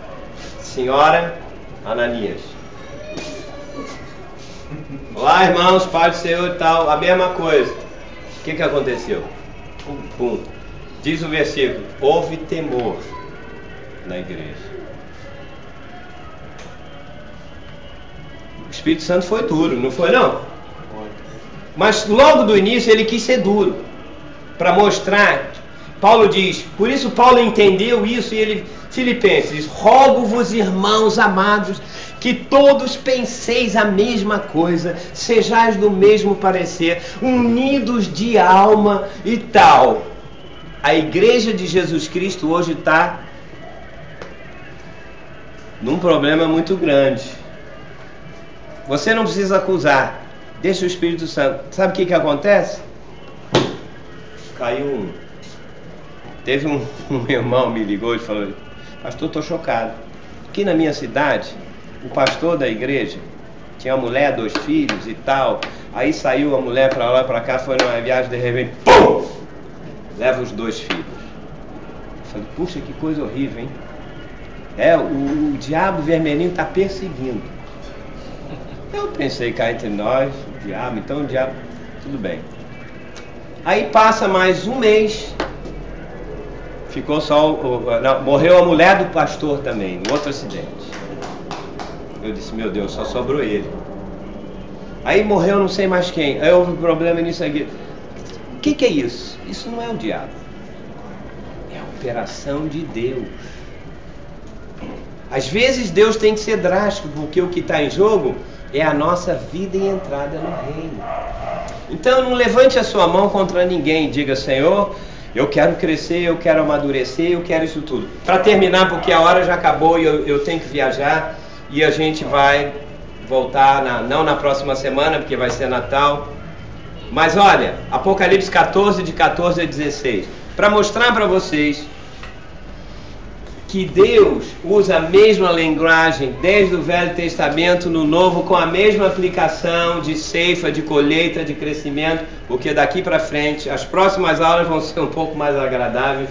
senhora Ananias. Olá, irmãos, Pai do Senhor e tal, a mesma coisa. O que, que aconteceu? Pum, pum. Diz o versículo: houve temor na igreja. O Espírito Santo foi duro, não foi não? Mas logo do início ele quis ser duro para mostrar. Paulo diz, por isso Paulo entendeu isso e ele, Filipenses, rogo-vos, irmãos amados, que todos penseis a mesma coisa, sejais do mesmo parecer, unidos de alma e tal. A igreja de Jesus Cristo hoje está num problema muito grande. Você não precisa acusar, deixa o Espírito Santo. Sabe o que, que acontece? Caiu um. Teve um, (laughs) um irmão me ligou e falou: Pastor, estou chocado. Aqui na minha cidade, o pastor da igreja tinha uma mulher, dois filhos e tal. Aí saiu a mulher para lá para cá, foi numa viagem, de repente, pum! Leva os dois filhos. Eu falei, puxa, que coisa horrível, hein? É, o, o diabo vermelhinho está perseguindo. Eu pensei cá entre nós, o diabo, então o diabo, tudo bem. Aí passa mais um mês, ficou só o, não, morreu a mulher do pastor também, no outro acidente. Eu disse, meu Deus, só sobrou ele. Aí morreu não sei mais quem. Aí houve um problema nisso aqui. O que, que é isso? Isso não é o diabo. É a operação de Deus. Às vezes Deus tem que ser drástico, porque o que está em jogo é a nossa vida e entrada no reino. Então não levante a sua mão contra ninguém, diga Senhor, eu quero crescer, eu quero amadurecer, eu quero isso tudo. Para terminar, porque a hora já acabou e eu, eu tenho que viajar e a gente vai voltar, na, não na próxima semana, porque vai ser Natal. Mas olha, Apocalipse 14, de 14 a 16, para mostrar para vocês que Deus usa a mesma linguagem desde o Velho Testamento no Novo, com a mesma aplicação de ceifa, de colheita, de crescimento, porque daqui para frente as próximas aulas vão ser um pouco mais agradáveis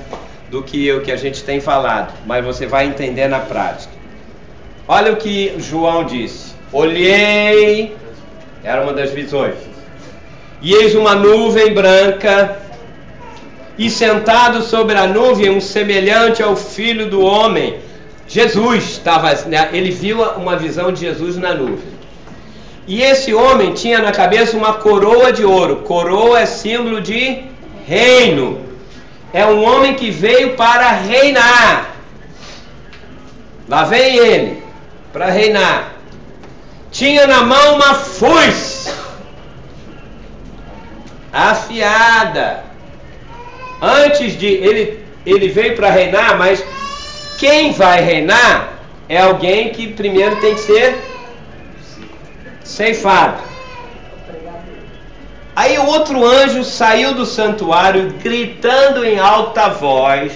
do que o que a gente tem falado, mas você vai entender na prática. Olha o que João disse: Olhei, era uma das visões, e eis uma nuvem branca e sentado sobre a nuvem, um semelhante ao filho do homem. Jesus estava, né, ele viu uma visão de Jesus na nuvem. E esse homem tinha na cabeça uma coroa de ouro. Coroa é símbolo de reino. É um homem que veio para reinar. Lá vem ele para reinar. Tinha na mão uma foice afiada antes de ele, ele veio para reinar, mas quem vai reinar é alguém que primeiro tem que ser ceifado. Aí o outro anjo saiu do santuário gritando em alta voz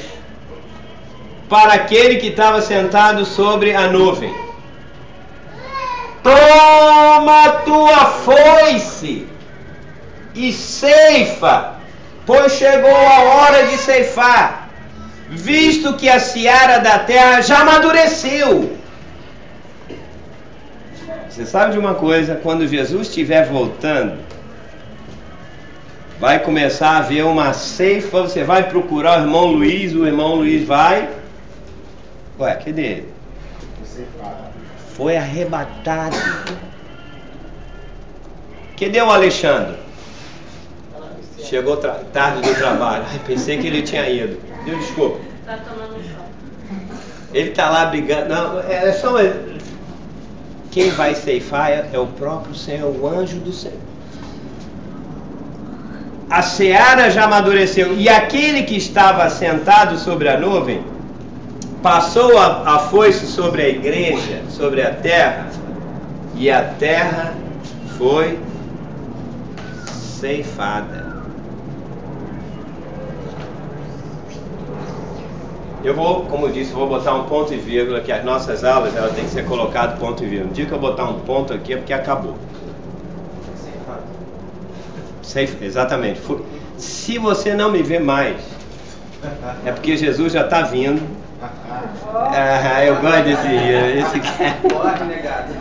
para aquele que estava sentado sobre a nuvem: Toma tua foice e ceifa pois chegou a hora de ceifar, visto que a seara da terra já amadureceu. Você sabe de uma coisa? Quando Jesus estiver voltando, vai começar a haver uma ceifa. Você vai procurar o irmão Luiz, o irmão Luiz vai. Ué, cadê ele? Foi arrebatado. Cadê o Alexandre? Chegou tarde do trabalho. Ai, pensei que ele tinha ido. Deu desculpa. Tá tomando sol. Ele tá lá brigando. Não, é só. Quem vai ceifar é, é o próprio Senhor, o anjo do Senhor. A seara já amadureceu. E aquele que estava sentado sobre a nuvem passou a, a foice sobre a igreja, sobre a terra, e a terra foi ceifada. Eu vou, como eu disse, vou botar um ponto e vírgula, que as nossas aulas ela tem que ser colocado ponto e vírgula. Dia que eu botar um ponto aqui é porque acabou. Safe, exatamente. Se você não me vê mais, é porque Jesus já está vindo Ah, eu gosto desse esse cara. Negado.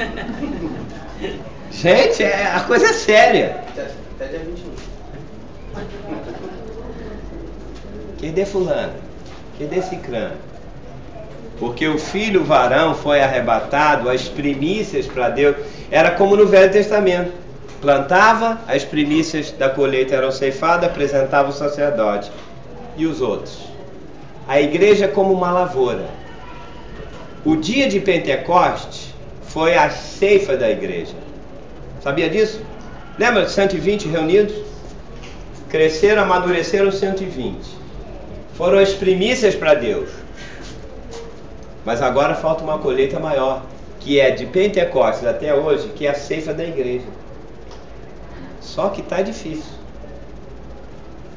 Gente, é, a coisa é séria. Até dia 21. Cadê fulano? Cadê cicrano? Porque o filho varão foi arrebatado, as primícias para Deus. Era como no Velho Testamento. Plantava, as primícias da colheita eram ceifadas, apresentava o sacerdote. E os outros? A igreja como uma lavoura. O dia de Pentecoste foi a ceifa da igreja. Sabia disso? Lembra de 120 reunidos? Cresceram, amadureceram 120. Foram as primícias para Deus. Mas agora falta uma colheita maior, que é de Pentecostes até hoje, que é a ceifa da igreja. Só que está difícil.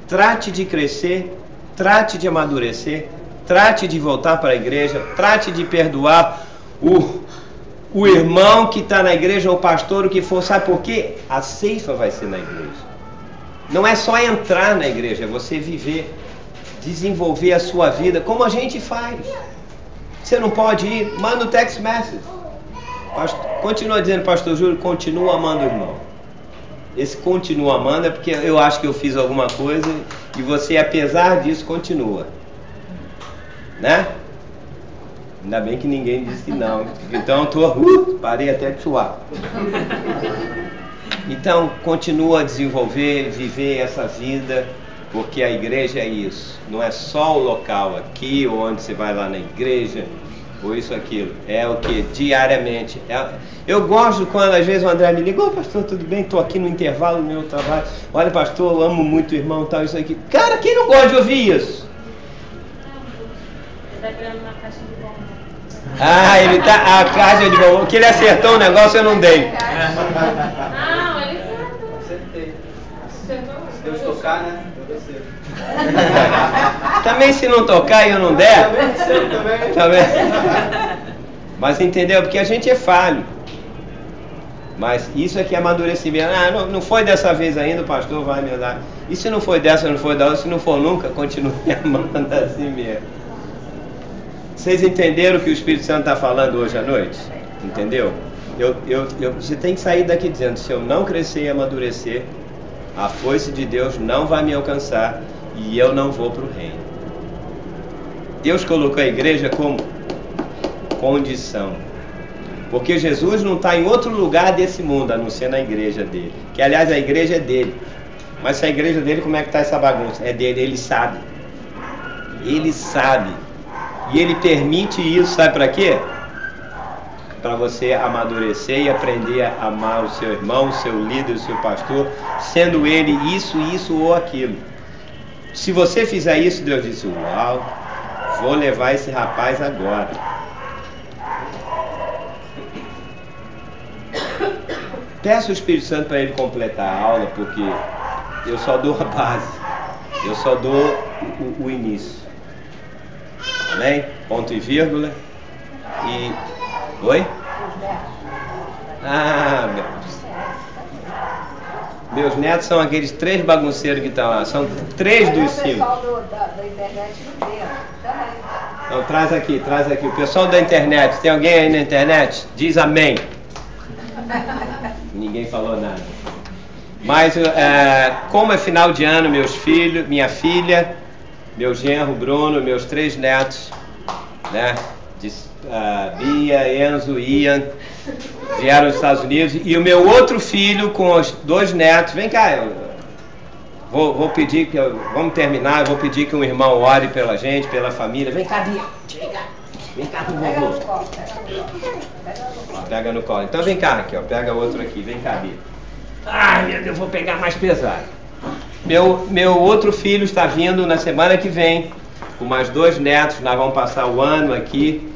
Trate de crescer, trate de amadurecer, trate de voltar para a igreja, trate de perdoar o, o irmão que está na igreja, o pastor, o que for. Sabe por quê? A ceifa vai ser na igreja. Não é só entrar na igreja, é você viver, desenvolver a sua vida como a gente faz. Você não pode ir, manda o text message. Pastor, continua dizendo, pastor Júlio, continua amando o irmão. Esse continua amando é porque eu acho que eu fiz alguma coisa e você, apesar disso, continua. Né? Ainda bem que ninguém disse que não. Então eu tô, uh, parei até de suar. Então, continua a desenvolver, viver essa vida, porque a igreja é isso. Não é só o local aqui, ou onde você vai lá na igreja, ou isso, aquilo. É o que? Diariamente. É- Eu gosto quando às vezes o André me liga, ô pastor, tudo bem? Estou aqui no intervalo do meu trabalho. Olha, pastor, eu amo muito o irmão tal, isso aqui. Cara, quem não gosta de ouvir isso? Ele tá ganhando uma caixa de bombom. Ah, ele tá. A caixa de bombom. Que ele acertou o negócio, eu não dei. Não, ele Acertei. acertou. Se Deus tocar, né? Eu descer. (laughs) Também se não tocar e eu não der. Também descer também. Tá? Mas entendeu? Porque a gente é falho. Mas isso aqui é amadurecimento. Ah, não, não foi dessa vez ainda, o pastor vai me dar. E se não foi dessa, não foi da outra, se não for nunca, continue (laughs) amando assim mesmo. Vocês entenderam o que o Espírito Santo está falando hoje à noite? Entendeu? Eu, eu, eu, você tem que sair daqui dizendo: se eu não crescer e amadurecer, a foice de Deus não vai me alcançar e eu não vou para o reino. Deus colocou a igreja como condição. Porque Jesus não está em outro lugar desse mundo, a não ser na igreja dele. Que aliás a igreja é dele. Mas se a igreja dele, como é que está essa bagunça? É dele, ele sabe. Ele sabe. E ele permite isso, sabe para quê? Para você amadurecer e aprender a amar o seu irmão, o seu líder, o seu pastor, sendo ele isso, isso ou aquilo. Se você fizer isso, Deus disse: Uau, vou levar esse rapaz agora. Peça o Espírito Santo para ele completar a aula, porque eu só dou a base, eu só dou o, o início. Amém? Ponto e vírgula. E. Oi? Ah, meu. Meus netos são aqueles três bagunceiros que estão lá. São três dos O cinco. pessoal do, da, da internet não vê, também. Então traz aqui, traz aqui. O pessoal da internet, tem alguém aí na internet? Diz amém. (laughs) Ninguém falou nada. Mas é, como é final de ano, meus filhos, minha filha, meu genro Bruno, meus três netos, né? De, ah, Bia, Enzo, Ian, vieram dos Estados Unidos. E o meu outro filho com os dois netos, vem cá, eu, Vou, vou pedir que. eu- Vamos terminar, eu vou pedir que um irmão ore pela gente, pela família. Vem cá, Bia. Vem cá com o vovô. pega no colo. Então vem cá, Raquel. Pega outro aqui. Vem cá, Bia. Ai, meu Deus, eu vou pegar mais pesado. Meu, meu outro filho está vindo na semana que vem, com mais dois netos. Nós vamos passar o ano aqui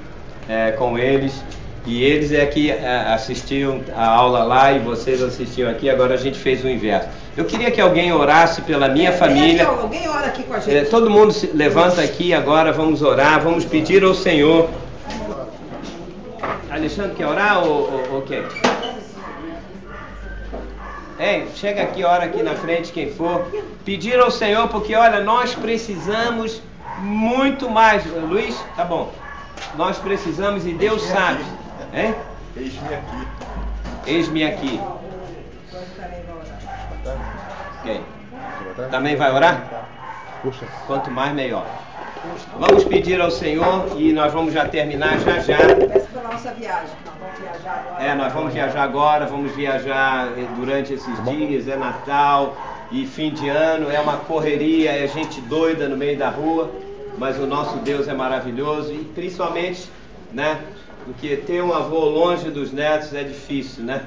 é, com eles. E eles é que é, assistiam a aula lá e vocês assistiam aqui. Agora a gente fez o inverso. Eu queria que alguém orasse pela minha família. Alguém ora aqui com a É, gente. todo mundo se levanta aqui agora, vamos orar, vamos pedir ao Senhor. Alexandre, quer orar ou, ou, ou quem? Ei, chega aqui, ora aqui na frente, quem for. Pedir ao Senhor, porque olha, nós precisamos muito mais. Luiz, tá bom. Nós precisamos e Deus sabe. Hein? Eis-me aqui. Eis-me aqui. Ok. Também vai orar? Quanto mais, melhor. Vamos pedir ao Senhor e nós vamos já terminar já já. Peça para nossa viagem. Nós vamos viajar agora. É, nós vamos viajar agora, vamos viajar durante esses dias, é Natal e fim de ano, é uma correria, é gente doida no meio da rua, mas o nosso Deus é maravilhoso e principalmente, né, porque ter um avô longe dos netos é difícil, né?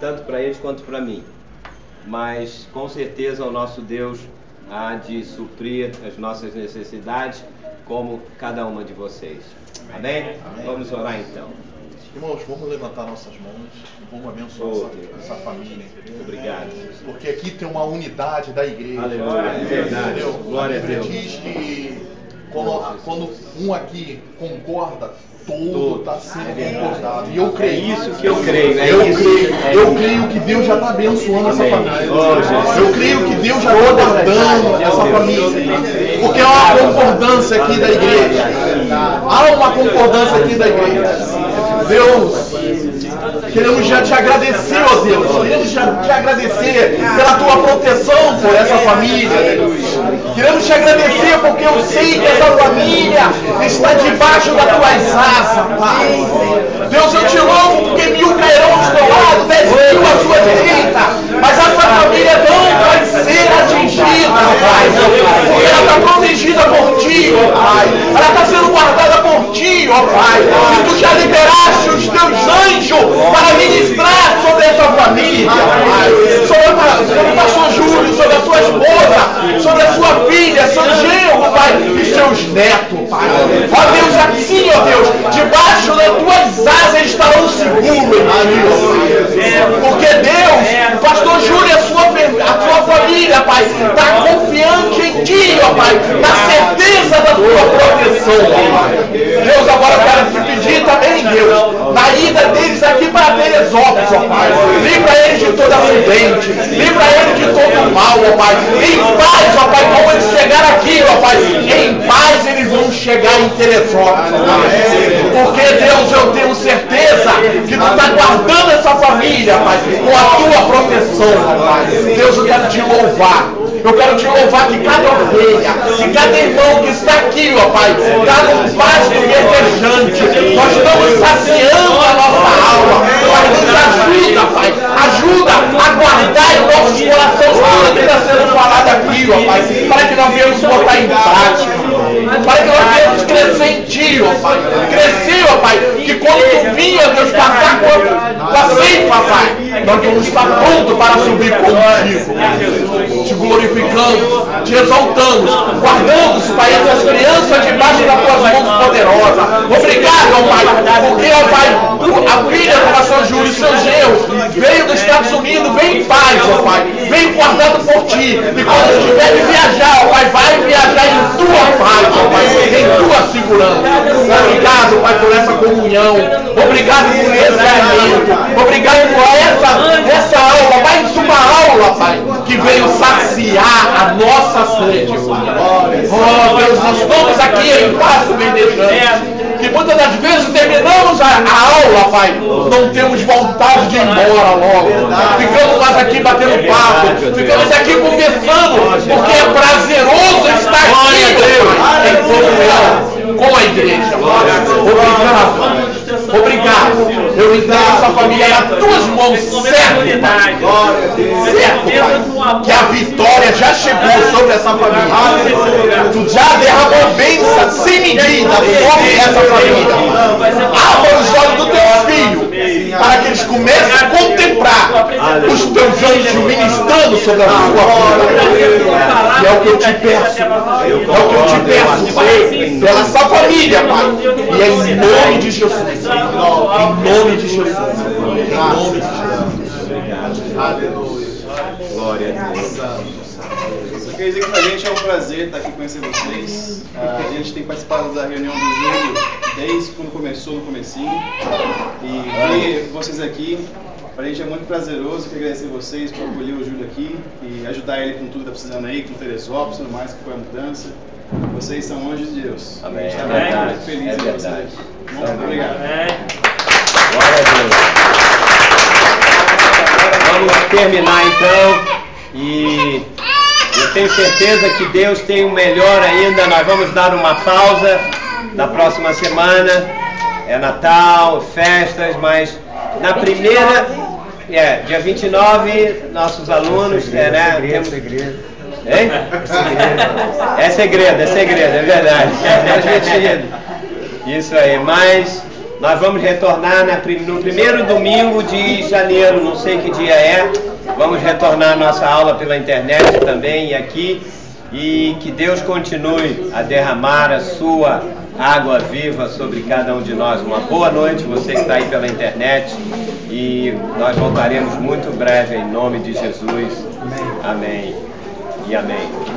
Tanto para eles quanto para mim. Mas com certeza o nosso Deus há de suprir as nossas necessidades, como cada uma de vocês. Amém? Amém. Vamos orar então. Irmãos, vamos levantar nossas mãos e vamos abençoar Oh, essa, essa família. Obrigado. Porque aqui tem uma unidade da igreja. Aleluia, é verdade. Entendeu? Glória a Deus. diz que quando, quando um aqui concorda, todo está sendo É concordado. E eu creio. É isso que eu creio, é eu isso. creio. É eu creio que Deus já está abençoando essa família. Oh, eu creio que Deus já está guardando essa família. Porque há uma concordância aqui da igreja. Há uma concordância aqui da igreja. Deus, Queremos já te agradecer, ó Deus. Queremos já te agradecer pela tua proteção por essa família. Queremos te agradecer porque eu sei que essa família está debaixo das tuas asas, Pai. Deus, eu te louvo porque mil cairão do teu lado, dez mil à sua direita. Mas essa família não vai ser atingida, Pai. Porque ela está protegida por ti, Pai. Ela está sendo guardada ti, ó Pai. E tu já liberaste os teus anjos para ministrar sobre essa família. Sobre, a- sobre o pastor Júlio, sobre a sua esposa, sobre a sua filha, seu genro, Pai, e seus netos, Pai. Ó Deus, assim, ó Deus, debaixo das tuas asas estarão seguros. Porque Deus, o pastor Júlio a sua família, Pai, está confiante em ti, ó Pai, na certeza da tua proteção. Deus, agora quero te pedir também, Deus, na ida deles aqui para Teresópolis, ó Pai. Livra eles de todo acidente, livra eles de todo mal, ó Pai. Em paz, ó Pai, como eles chegaram aqui, ó Pai, em paz eles vão chegar em Teresópolis, ó Pai. Porque, Deus, eu tenho certeza que tu está guardando essa família, Pai, com a tua proteção, ó Pai. Deus, eu quero te louvar. Eu quero te louvar que cada ovelha, que cada irmão que está aqui, ó Pai, está num pasto verdejante. Nós estamos saciando a nossa alma. Pai, nos ajuda, Pai. Ajuda a guardar em nossos corações tudo que está sendo falado aqui, ó Pai. Para que nós venhamos botar em prática. Para que nós venhamos crescer em Ti, ó Pai. Crescer, ó Pai. Que quando Tu ó Deus, passar com a ceifa, Pai, nós vamos estar prontos para subir contigo. Te glorificamos, te exaltamos, guardamos, Pai, essas crianças debaixo das tuas mãos poderosas. Obrigado, ó Pai, porque, ó Pai, a filha do pastor Júlio genros veio dos Estados Unidos, vem em paz, ó Pai, vem guardado por Ti. E quando tiver de viajar, ó Pai, vai viajar em Tua paz, ó Pai, em Tua segurança. Obrigado, Pai, por essa comunhão. Obrigado por esse alimento. Obrigado por essa, essa aula, mais uma aula, Pai, que veio saciar a nossa sede. Oh, Deus, nós estamos aqui em passo vendejante. Que muitas das vezes terminamos a, a aula, Pai, não temos vontade de ir embora logo. Ficamos mais aqui batendo papo, ficamos aqui conversando, porque é prazeroso estar aqui, Pai, em comunhão com a igreja. Obrigado. Obrigado. Eu entrego essa família nas tuas mãos, certo. Que a vitória já chegou sobre essa família. Tu já derramou bênção sem medida sobre essa família. Abra os olhos dos teus filhos para que eles comecem a contemplar os teus anjos ministrando sobre a sua vida. E é o que eu te peço. É o que eu te peço, pela essa família, Pai. E é em nome de Jesus. Em nome de Jesus. Em nome de Jesus. Aleluia. Glória a Deus. Eu queria dizer que pra gente é um prazer estar aqui conhecendo vocês. Ah, A gente tem participado da reunião do Júlio desde quando começou, no comecinho. E ver vocês aqui, pra gente é muito prazeroso. Quero agradecer vocês por acolher o Júlio aqui e ajudar ele com tudo que tá precisando aí, com Teresópolis e tudo mais, que foi a mudança. Vocês são anjos de Deus. Amém. A gente está muito feliz É em vocês. Amém. obrigado. É. Glória a Deus. Vamos terminar então. E eu tenho certeza que Deus tem o melhor ainda. Nós vamos dar uma pausa na próxima semana. É Natal, festas, mas na primeira. É, dia 29, nossos alunos. É, né? temos- Hein? É segredo, é segredo, é verdade. É transmitido. Isso aí, mas nós vamos retornar no primeiro domingo de janeiro, não sei que dia é. Vamos retornar nossa aula pela internet também e aqui. E que Deus continue a derramar a sua água viva sobre cada um de nós. Uma boa noite, você que está aí pela internet. E nós voltaremos muito breve em nome de Jesus. Amém. E amém.